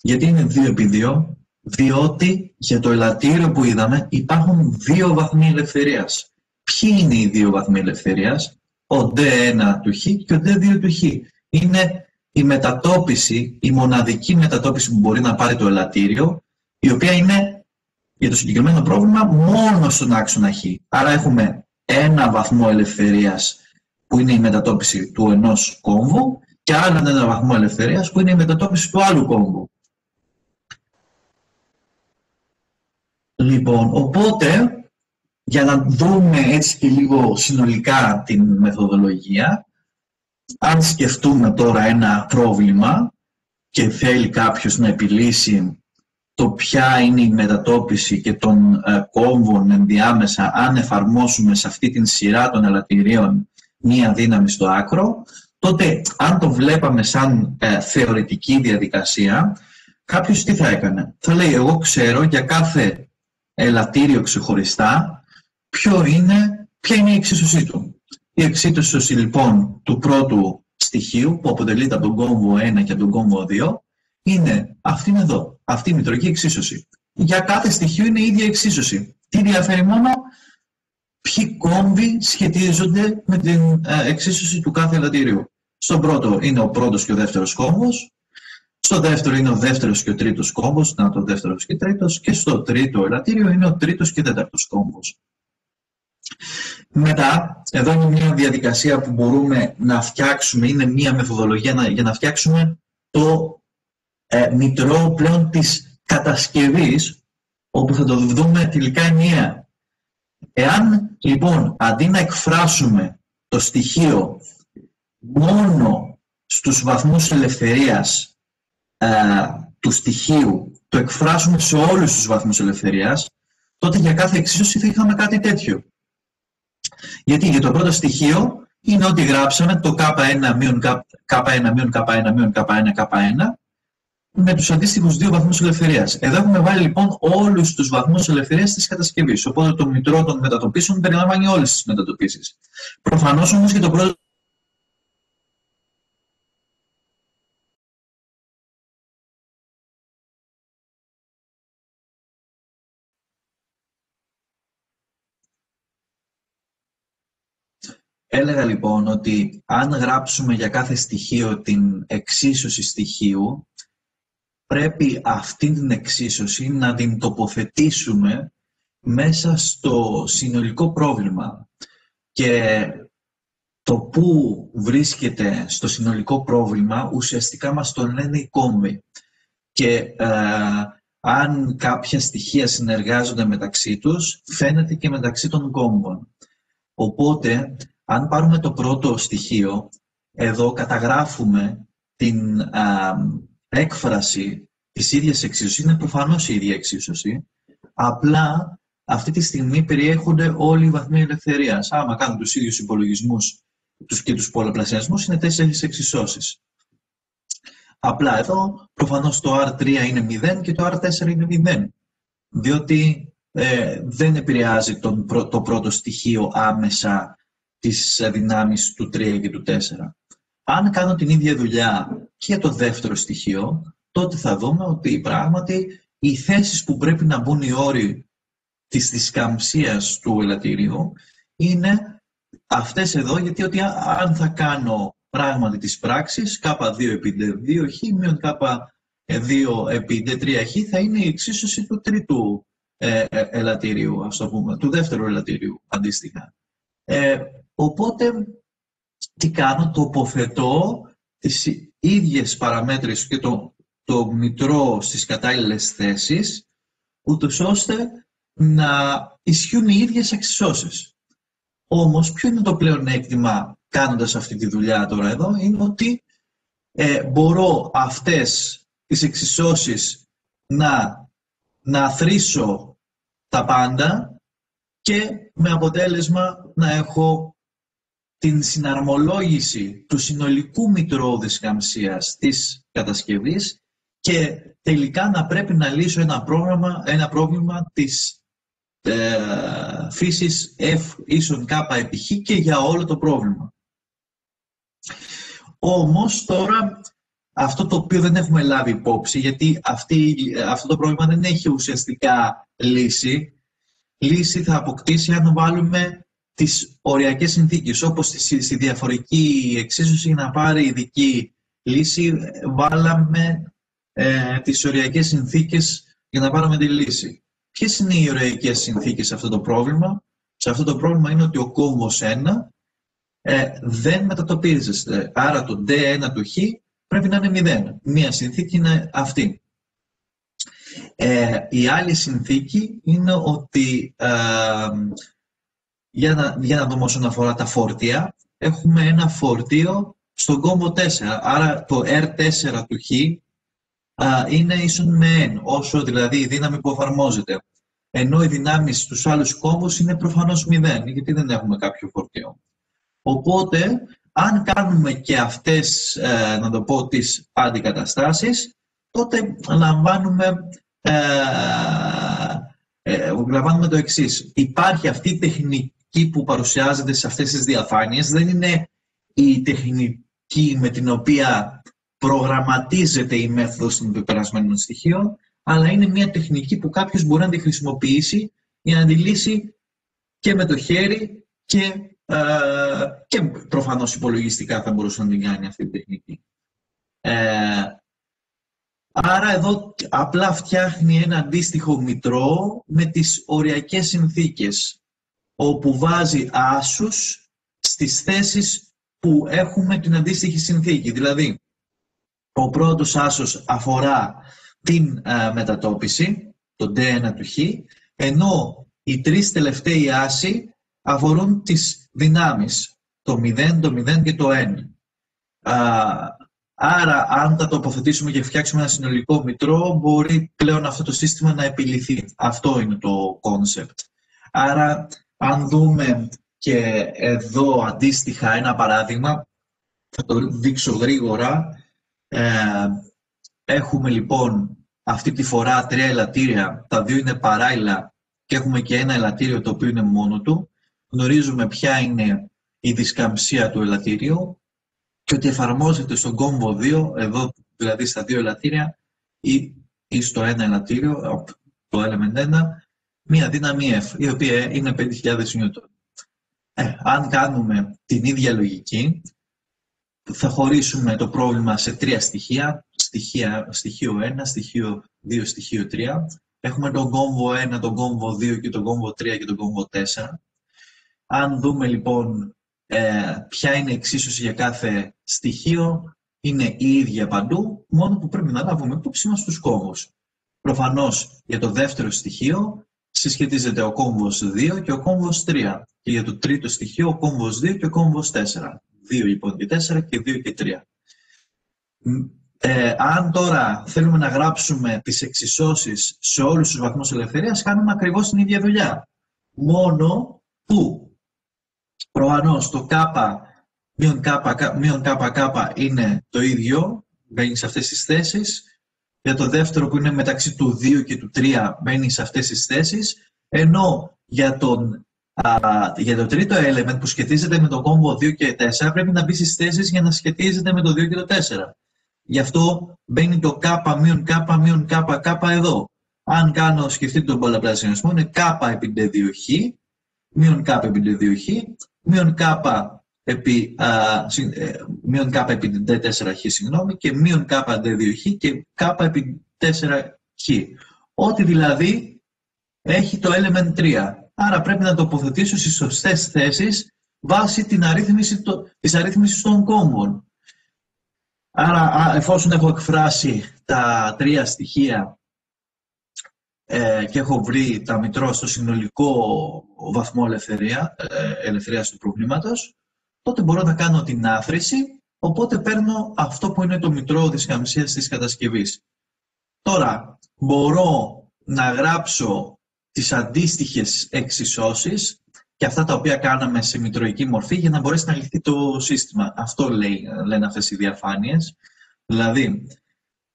Γιατί είναι 2 επί 2, διότι για το ελαττήριο που είδαμε υπάρχουν δύο βαθμοί ελευθερίας. Ποιοι είναι οι δύο βαθμοί ελευθερίας; Ο D1 του Χ και ο D2 του Χ. Είναι η μετατόπιση, η μοναδική μετατόπιση που μπορεί να πάρει το ελαττήριο, η οποία είναι για το συγκεκριμένο πρόβλημα μόνο στον άξονα Χ. Άρα έχουμε ένα βαθμό ελευθερίας που είναι η μετατόπιση του ενός κόμβου και άλλον ένα βαθμό ελευθερίας που είναι η μετατόπιση του άλλου κόμβου. Λοιπόν, οπότε, για να δούμε έτσι και λίγο συνολικά την μεθοδολογία, αν σκεφτούμε τώρα ένα πρόβλημα και θέλει κάποιος να επιλύσει το ποια είναι η μετατόπιση και των ε, κόμβων ενδιάμεσα αν εφαρμόσουμε σε αυτή την σειρά των ελαττηρίων μία δύναμη στο άκρο, τότε αν το βλέπαμε σαν ε, θεωρητική διαδικασία, κάποιος τι θα έκανε; Θα λέει, εγώ ξέρω για κάθε ελαττήριο ξεχωριστά ποιο είναι, ποια είναι η εξίσωσή του. Η εξίσωση λοιπόν του πρώτου στοιχείου που αποτελείται από τον κόμβο 1 και από τον κόμβο 2 είναι αυτή είναι εδώ, αυτή η μητρική εξίσωση. Για κάθε στοιχείο είναι η ίδια εξίσωση. Τι διαφέρει μόνο; Ποιοι κόμβοι σχετίζονται με την ε, εξίσωση του κάθε ελαττηρίου. Στον πρώτο είναι ο πρώτος και ο δεύτερος κόμβος, στο δεύτερο είναι ο δεύτερος και ο τρίτος κόμβος, να το δεύτερος και τρίτος, και στο τρίτο ελαττήριο είναι ο τρίτος και τέταρτος κόμβος. Μετά, εδώ είναι μια διαδικασία που μπορούμε να φτιάξουμε, είναι μια μεθοδολογία για να φτιάξουμε το ε, μητρό πλέον της κατασκευής, όπου θα το δούμε τελικά ενιαία. Εάν λοιπόν αντί να εκφράσουμε το στοιχείο μόνο στους βαθμούς ελευθερίας ε, του στοιχείου, το εκφράσουμε σε όλους τους βαθμούς ελευθερίας, τότε για κάθε εξίσωση θα είχαμε κάτι τέτοιο. Γιατί για το πρώτο στοιχείο είναι ότι γράψαμε το k1 μείον k1 μείον k1 μείον k1 k1 με τους αντίστοιχους δύο βαθμούς ελευθερίας. Εδώ έχουμε βάλει λοιπόν όλους τους βαθμούς ελευθερίας της κατασκευής. Οπότε το μητρό των μετατοπίσεων περιλαμβάνει όλες τις μετατοπίσεις. Προφανώς όμως και το πρώτο Έλεγα λοιπόν ότι αν γράψουμε για κάθε στοιχείο την εξίσωση στοιχείου, πρέπει αυτή την εξίσωση να την τοποθετήσουμε μέσα στο συνολικό πρόβλημα. Και το που βρίσκεται στο συνολικό πρόβλημα ουσιαστικά μας το λένε οι κόμβοι. Και ε, αν κάποια στοιχεία συνεργάζονται μεταξύ τους, φαίνεται και μεταξύ των κόμβων. Οπότε, αν πάρουμε το πρώτο στοιχείο, εδώ καταγράφουμε την έκφραση της ίδιας εξίσωσης. Είναι προφανώς η ίδια εξίσωση, απλά αυτή τη στιγμή περιέχονται όλοι οι βαθμοί ελευθερίας. Άμα κάνουμε τους ίδιους υπολογισμούς τους και τους πολλαπλασιασμούς, είναι τέσσερις εξισώσεις. Απλά εδώ, προφανώς το R3 είναι 0 και το R4 είναι 0, διότι ε, δεν επηρεάζει τον, το πρώτο στοιχείο άμεσα τις δυνάμεις του 3 και του 4. Αν κάνω την ίδια δουλειά και το δεύτερο στοιχείο, τότε θα δούμε ότι πράγματι οι θέσεις που πρέπει να μπουν οι όροι της δισκαμψίας του ελαττηρίου είναι αυτές εδώ, γιατί ότι αν θα κάνω πράγματι τις πράξεις, k2 επί 2 χ μείον k2 επί 3 χ θα είναι η εξίσωση του τρίτου ε, ε, ελαττηρίου, ας το πούμε, του δεύτερου ελαττηρίου αντίστοιχα. Ε, οπότε, τι κάνω, τοποθετώ τις ίδιες παραμέτρες και το, το μητρό στις κατάλληλες θέσεις, ούτως ώστε να ισχύουν οι ίδιες εξισώσεις. Όμως, ποιο είναι το πλέον έκτημα κάνοντας αυτή τη δουλειά τώρα εδώ, είναι ότι ε, μπορώ αυτές τις εξισώσεις να, να αθροίσω τα πάντα και με αποτέλεσμα να έχω την συναρμολόγηση του συνολικού μητρώου δισκαμψίας της κατασκευής και τελικά να πρέπει να λύσω ένα, πρόγραμμα, ένα πρόβλημα της ε, φύσης F ίσον K επί Χ και για όλο το πρόβλημα. Όμως τώρα αυτό το οποίο δεν έχουμε λάβει υπόψη, γιατί αυτή, αυτό το πρόβλημα δεν έχει ουσιαστικά λύση, λύση θα αποκτήσει αν βάλουμε τις οριακές συνθήκες, όπως στη, διαφορική εξίσωση να πάρει ειδική λύση, βάλαμε ε, τις οριακές συνθήκες για να πάρουμε τη λύση. Ποιες είναι οι οριακές συνθήκες σε αυτό το πρόβλημα; Σε αυτό το πρόβλημα είναι ότι ο κόμβος 1 ε, δεν μετατοπίζεται. Άρα το D1 του Χ πρέπει να είναι 0. Μία συνθήκη είναι αυτή. Ε, η άλλη συνθήκη είναι ότι ε, για, να, για να δούμε όσον αφορά τα φόρτια έχουμε ένα φορτίο στον κόμβο 4. Άρα το R4 του Χ είναι ίσον με n, όσο δηλαδή η δύναμη που εφαρμόζεται. Ενώ οι δυνάμεις στους άλλους κόμβους είναι προφανώς 0, γιατί δεν έχουμε κάποιο φορτίο. Οπότε, αν κάνουμε και αυτές, ε, να το πω, τις αντικαταστάσεις, τότε λαμβάνουμε, ε, ε, λαμβάνουμε το εξής. Υπάρχει αυτή η τεχνική που παρουσιάζεται σε αυτές τις διαφάνειες, δεν είναι η τεχνική με την οποία προγραμματίζεται η μέθοδος των πεπερασμένων στοιχείων, αλλά είναι μια τεχνική που κάποιος μπορεί να τη χρησιμοποιήσει για να τη λύσει και με το χέρι και, ε, και προφανώς υπολογιστικά θα μπορούσε να την κάνει αυτή τη τεχνική. Ε, άρα εδώ απλά φτιάχνει ένα αντίστοιχο μητρό με τις οριακές συνθήκες, όπου βάζει άσους στις θέσεις που έχουμε την αντίστοιχη συνθήκη. Δηλαδή, ο πρώτος άσος αφορά την ε, μετατόπιση, το D1 του Χ, ενώ οι τρεις τελευταίοι άσοι αφορούν τις δυνάμεις, το 0, το 0 και το 1. Άρα, αν τα τοποθετήσουμε και φτιάξουμε ένα συνολικό μητρό, μπορεί πλέον αυτό το σύστημα να επιληθεί. Αυτό είναι το concept. Άρα, αν δούμε και εδώ αντίστοιχα ένα παράδειγμα, θα το δείξω γρήγορα. Ε, έχουμε λοιπόν αυτή τη φορά τρία ελαττήρια, τα δύο είναι παράλληλα και έχουμε και ένα ελαττήριο το οποίο είναι μόνο του. Γνωρίζουμε ποια είναι η δισκαμψία του ελαττήριου και ότι εφαρμόζεται στον κόμβο 2, εδώ δηλαδή στα δύο ελαττήρια ή, ή στο ένα ελαττήριο, το element 1, μία δύναμη F, η οποία είναι 5.000 νιούτων. Ε, αν κάνουμε την ίδια λογική, θα χωρίσουμε το πρόβλημα σε τρία στοιχεία, στοιχεία στοιχείο 1, στοιχείο 2, στοιχείο 3. Έχουμε τον κόμβο 1, τον κόμβο 2 και τον κόμβο 3 και τον κόμβο 4. Αν δούμε λοιπόν ε, ποια είναι η εξίσωση για κάθε στοιχείο, είναι η ίδια παντού, μόνο που πρέπει να λάβουμε υπόψη μας τους κόμβους. Προφανώς για το δεύτερο στοιχείο συσχετίζεται ο κόμβος 2 και ο κόμβος 3. Και για το τρίτο στοιχείο ο κόμβος 2 και ο κόμβος 4. 2 λοιπόν και 4 και 2 και 3. Ε, αν τώρα θέλουμε να γράψουμε τις εξισώσεις σε όλους τους βαθμούς ελευθερίας, κάνουμε ακριβώς την ίδια δουλειά. Μόνο που προφανώς το k μείον κ, είναι το ίδιο, μπαίνει σε αυτές τις θέσεις. Για το δεύτερο που είναι μεταξύ του 2 και του 3 μπαίνει σε αυτές τις θέσεις. Ενώ για, τον, α, για το τρίτο element που σχετίζεται με το κόμβο 2 και 4 πρέπει να μπει στις θέσεις για να σχετίζεται με το 2 και το 4. Γι' αυτό μπαίνει το k μείον k μείον k, k εδώ. Αν κάνω, σκεφτείτε τον πολλαπλασιασμό, είναι k επί d2χ, μείον k επί d2χ, μείον k επί, α, ε, μείον k επί d4χ, συγγνώμη, και μείον k d2χ και k επί 4χ. Ό,τι δηλαδή έχει το element 3. Άρα πρέπει να τοποθετήσω στις σωστές θέσεις βάσει την αρρύθμιση, το, της αρρύθμισης των κόμβων. Άρα, εφόσον έχω εκφράσει τα τρία στοιχεία ε, και έχω βρει τα μητρό στο συνολικό βαθμό ελευθερία, ε, ελευθερίας του προβλήματος, τότε μπορώ να κάνω την άφρηση, οπότε παίρνω αυτό που είναι το μητρό της χαμσίας της κατασκευής. Τώρα, μπορώ να γράψω τις αντίστοιχες εξισώσεις και αυτά τα οποία κάναμε σε μητροϊκή μορφή για να μπορέσει να λυθεί το σύστημα. Αυτό λέει, λένε αυτές οι διαφάνειες. Δηλαδή,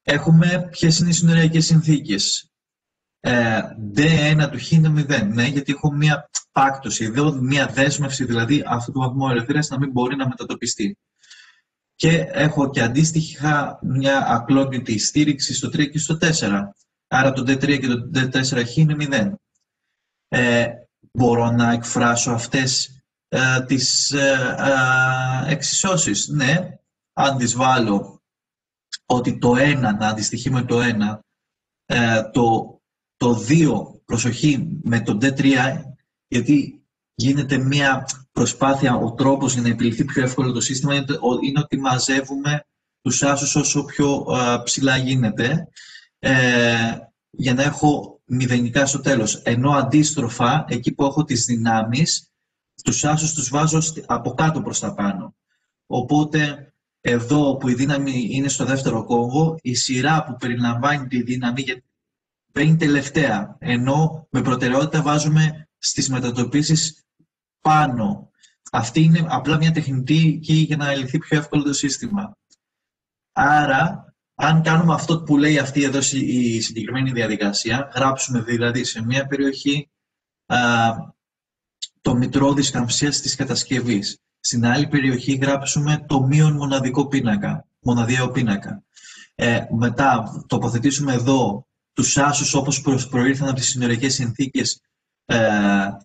έχουμε ποιες είναι οι συνοριακές συνθήκες. Ε, D1 του Χ είναι 0, ναι, γιατί έχω μία πάκτωση, εδώ μία δέσμευση, δηλαδή αυτού του βαθμού ελευθερίας να μην μπορεί να μετατοπιστεί. Και έχω και αντίστοιχα μια ακλόνητη στήριξη στο 3 και στο 4. Άρα το D3 και το D4Χ είναι 0. Ε, μπορώ να εκφράσω αυτές ε, τις ε, ε, εξισώσεις. Ναι, αν τις βάλω ότι το 1 να αντιστοιχεί με το 1, ε, το, το 2 προσοχή με το D3, γιατί γίνεται μια προσπάθεια, ο τρόπος για να επιληθεί πιο εύκολο το σύστημα είναι, ότι μαζεύουμε τους άσους όσο πιο ψηλά γίνεται, για να έχω μηδενικά στο τέλος. Ενώ αντίστροφα, εκεί που έχω τις δυνάμεις, τους άσους τους βάζω από κάτω προς τα πάνω. Οπότε εδώ που η δύναμη είναι στο δεύτερο κόμβο, η σειρά που περιλαμβάνει τη δύναμη μπαίνει τελευταία, ενώ με προτεραιότητα βάζουμε στις μετατοπίσεις πάνω. Αυτή είναι απλά μια τεχνητή για να λυθεί πιο εύκολο το σύστημα. Άρα, αν κάνουμε αυτό που λέει αυτή εδώ η συγκεκριμένη διαδικασία, γράψουμε δηλαδή σε μια περιοχή α, το μητρό δισκαμψίας της κατασκευής. Στην άλλη περιοχή γράψουμε το μείον μοναδικό πίνακα, μοναδιαίο πίνακα. Ε, μετά τοποθετήσουμε εδώ τους άσους όπως προήρθαν από τις συνοριακές συνθήκες ε,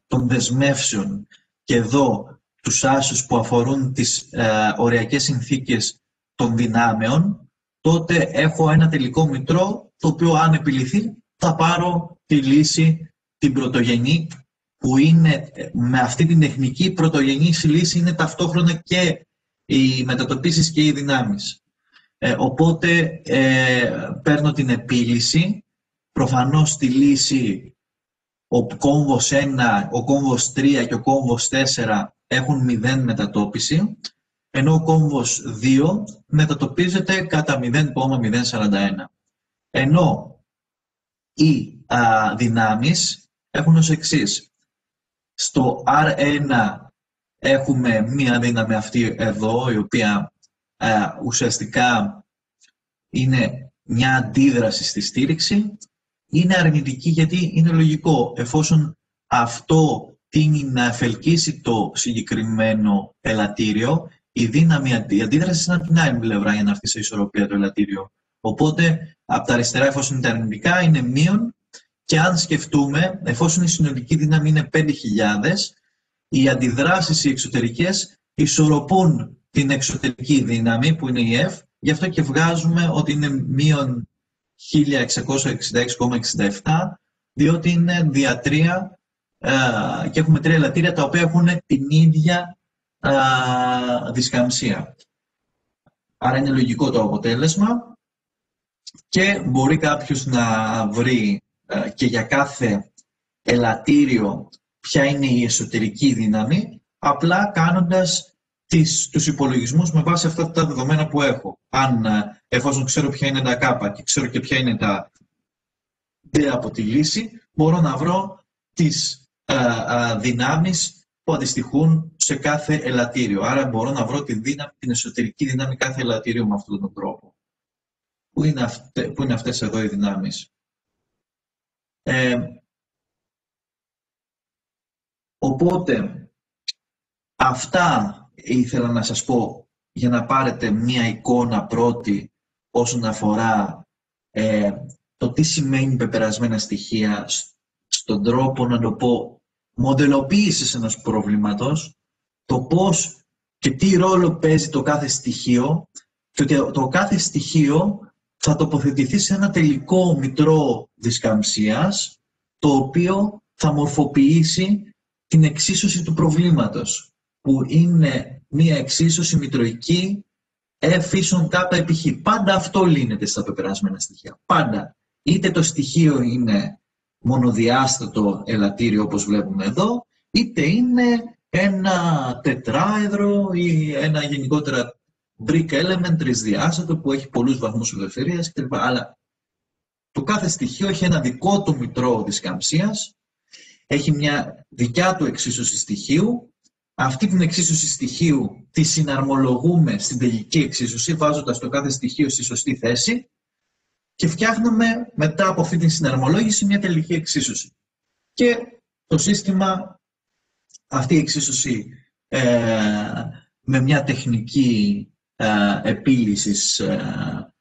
των δεσμεύσεων και εδώ τους άσους που αφορούν τις ε, οριακές συνθήκες των δυνάμεων, τότε έχω ένα τελικό μητρό, το οποίο αν επιληθεί θα πάρω τη λύση την πρωτογενή, που είναι με αυτή την τεχνική πρωτογενή λύση είναι ταυτόχρονα και οι μετατοπίσεις και οι δυνάμεις. Ε, οπότε ε, παίρνω την επίλυση, προφανώς τη λύση ο κόμβος 1, ο κόμβος 3 και ο κόμβος 4 έχουν 0 μετατόπιση ενώ ο κόμβος 2 μετατοπίζεται κατά 0,041. Ενώ οι α, δυνάμεις έχουν ως εξής. Στο R1 έχουμε μία δύναμη αυτή εδώ, η οποία ουσιαστικά είναι μια αντίδραση στη στήριξη. Είναι αρνητική γιατί είναι λογικό, εφόσον αυτό τίνει να εφελκύσει το συγκεκριμένο ελαττήριο, η δύναμη η αντίδραση είναι από την άλλη πλευρά για να έρθει σε ισορροπία το ελαττήριο. Οπότε, από τα αριστερά, εφόσον είναι τα αρνητικά, είναι μείον. Και αν σκεφτούμε, εφόσον η συνολική δύναμη είναι 5.000, οι αντιδράσεις οι εξωτερικές ισορροπούν την εξωτερική δύναμη, που είναι η F, γι' αυτό και βγάζουμε ότι είναι μείον 1666,67, διότι είναι διατρία ε, και έχουμε τρία ελαττήρια τα οποία έχουν την ίδια δισκαμψία. Άρα είναι λογικό το αποτέλεσμα και μπορεί κάποιος να βρει και για κάθε ελαττήριο ποια είναι η εσωτερική δύναμη, απλά κάνοντας τις, τους υπολογισμούς με βάση αυτά τα δεδομένα που έχω. Αν, εφόσον ξέρω ποια είναι τα κάπα και ξέρω και ποια είναι τα D από τη λύση, μπορώ να βρω τις α, δυνάμεις που αντιστοιχούν σε κάθε ελαττήριο. Άρα μπορώ να βρω τη δύναμη, την εσωτερική δύναμη κάθε ελαττήριο με αυτόν τον τρόπο. Πού είναι, αυτε, πού είναι αυτές εδώ οι δυνάμεις; Ε, οπότε, αυτά ήθελα να σας πω για να πάρετε μία εικόνα πρώτη όσον αφορά ε, το τι σημαίνει πεπερασμένα στοιχεία στον τρόπο να το πω μοντελοποίησης ενός προβλήματος, το πώς και τι ρόλο παίζει το κάθε στοιχείο και ότι το κάθε στοιχείο θα τοποθετηθεί σε ένα τελικό μητρό δισκαμψίας, το οποίο θα μορφοποιήσει την εξίσωση του προβλήματος, που είναι μία εξίσωση μητροϊκή F ίσον κάπα Πάντα αυτό λύνεται στα πεπερασμένα στοιχεία. Πάντα. Είτε το στοιχείο είναι μονοδιάστατο ελαττήριο όπως βλέπουμε εδώ, είτε είναι ένα τετράεδρο ή ένα γενικότερα brick element τρισδιάστατο που έχει πολλούς βαθμούς ελευθερίας κλπ. Αλλά το κάθε στοιχείο έχει ένα δικό του μητρό δισκαμψίας, έχει μια δικιά του εξίσωση στοιχείου. Αυτή την εξίσωση στοιχείου τη συναρμολογούμε στην τελική εξίσωση, βάζοντας το κάθε στοιχείο στη σωστή θέση και φτιάχνουμε μετά από αυτή την συναρμολόγηση μια τελική εξίσωση. Και το σύστημα, αυτή η εξίσωση ε, με μια τεχνική ε, επίλυσης ε,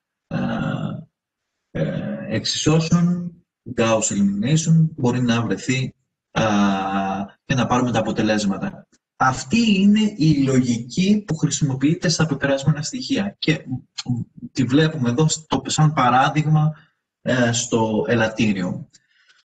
ε, εξισώσεων, Gauss elimination, μπορεί να βρεθεί και να πάρουμε τα αποτελέσματα. Αυτή είναι η λογική που χρησιμοποιείται στα πεπερασμένα στοιχεία και τη βλέπουμε εδώ στο, σαν παράδειγμα ε, στο ελαττήριο.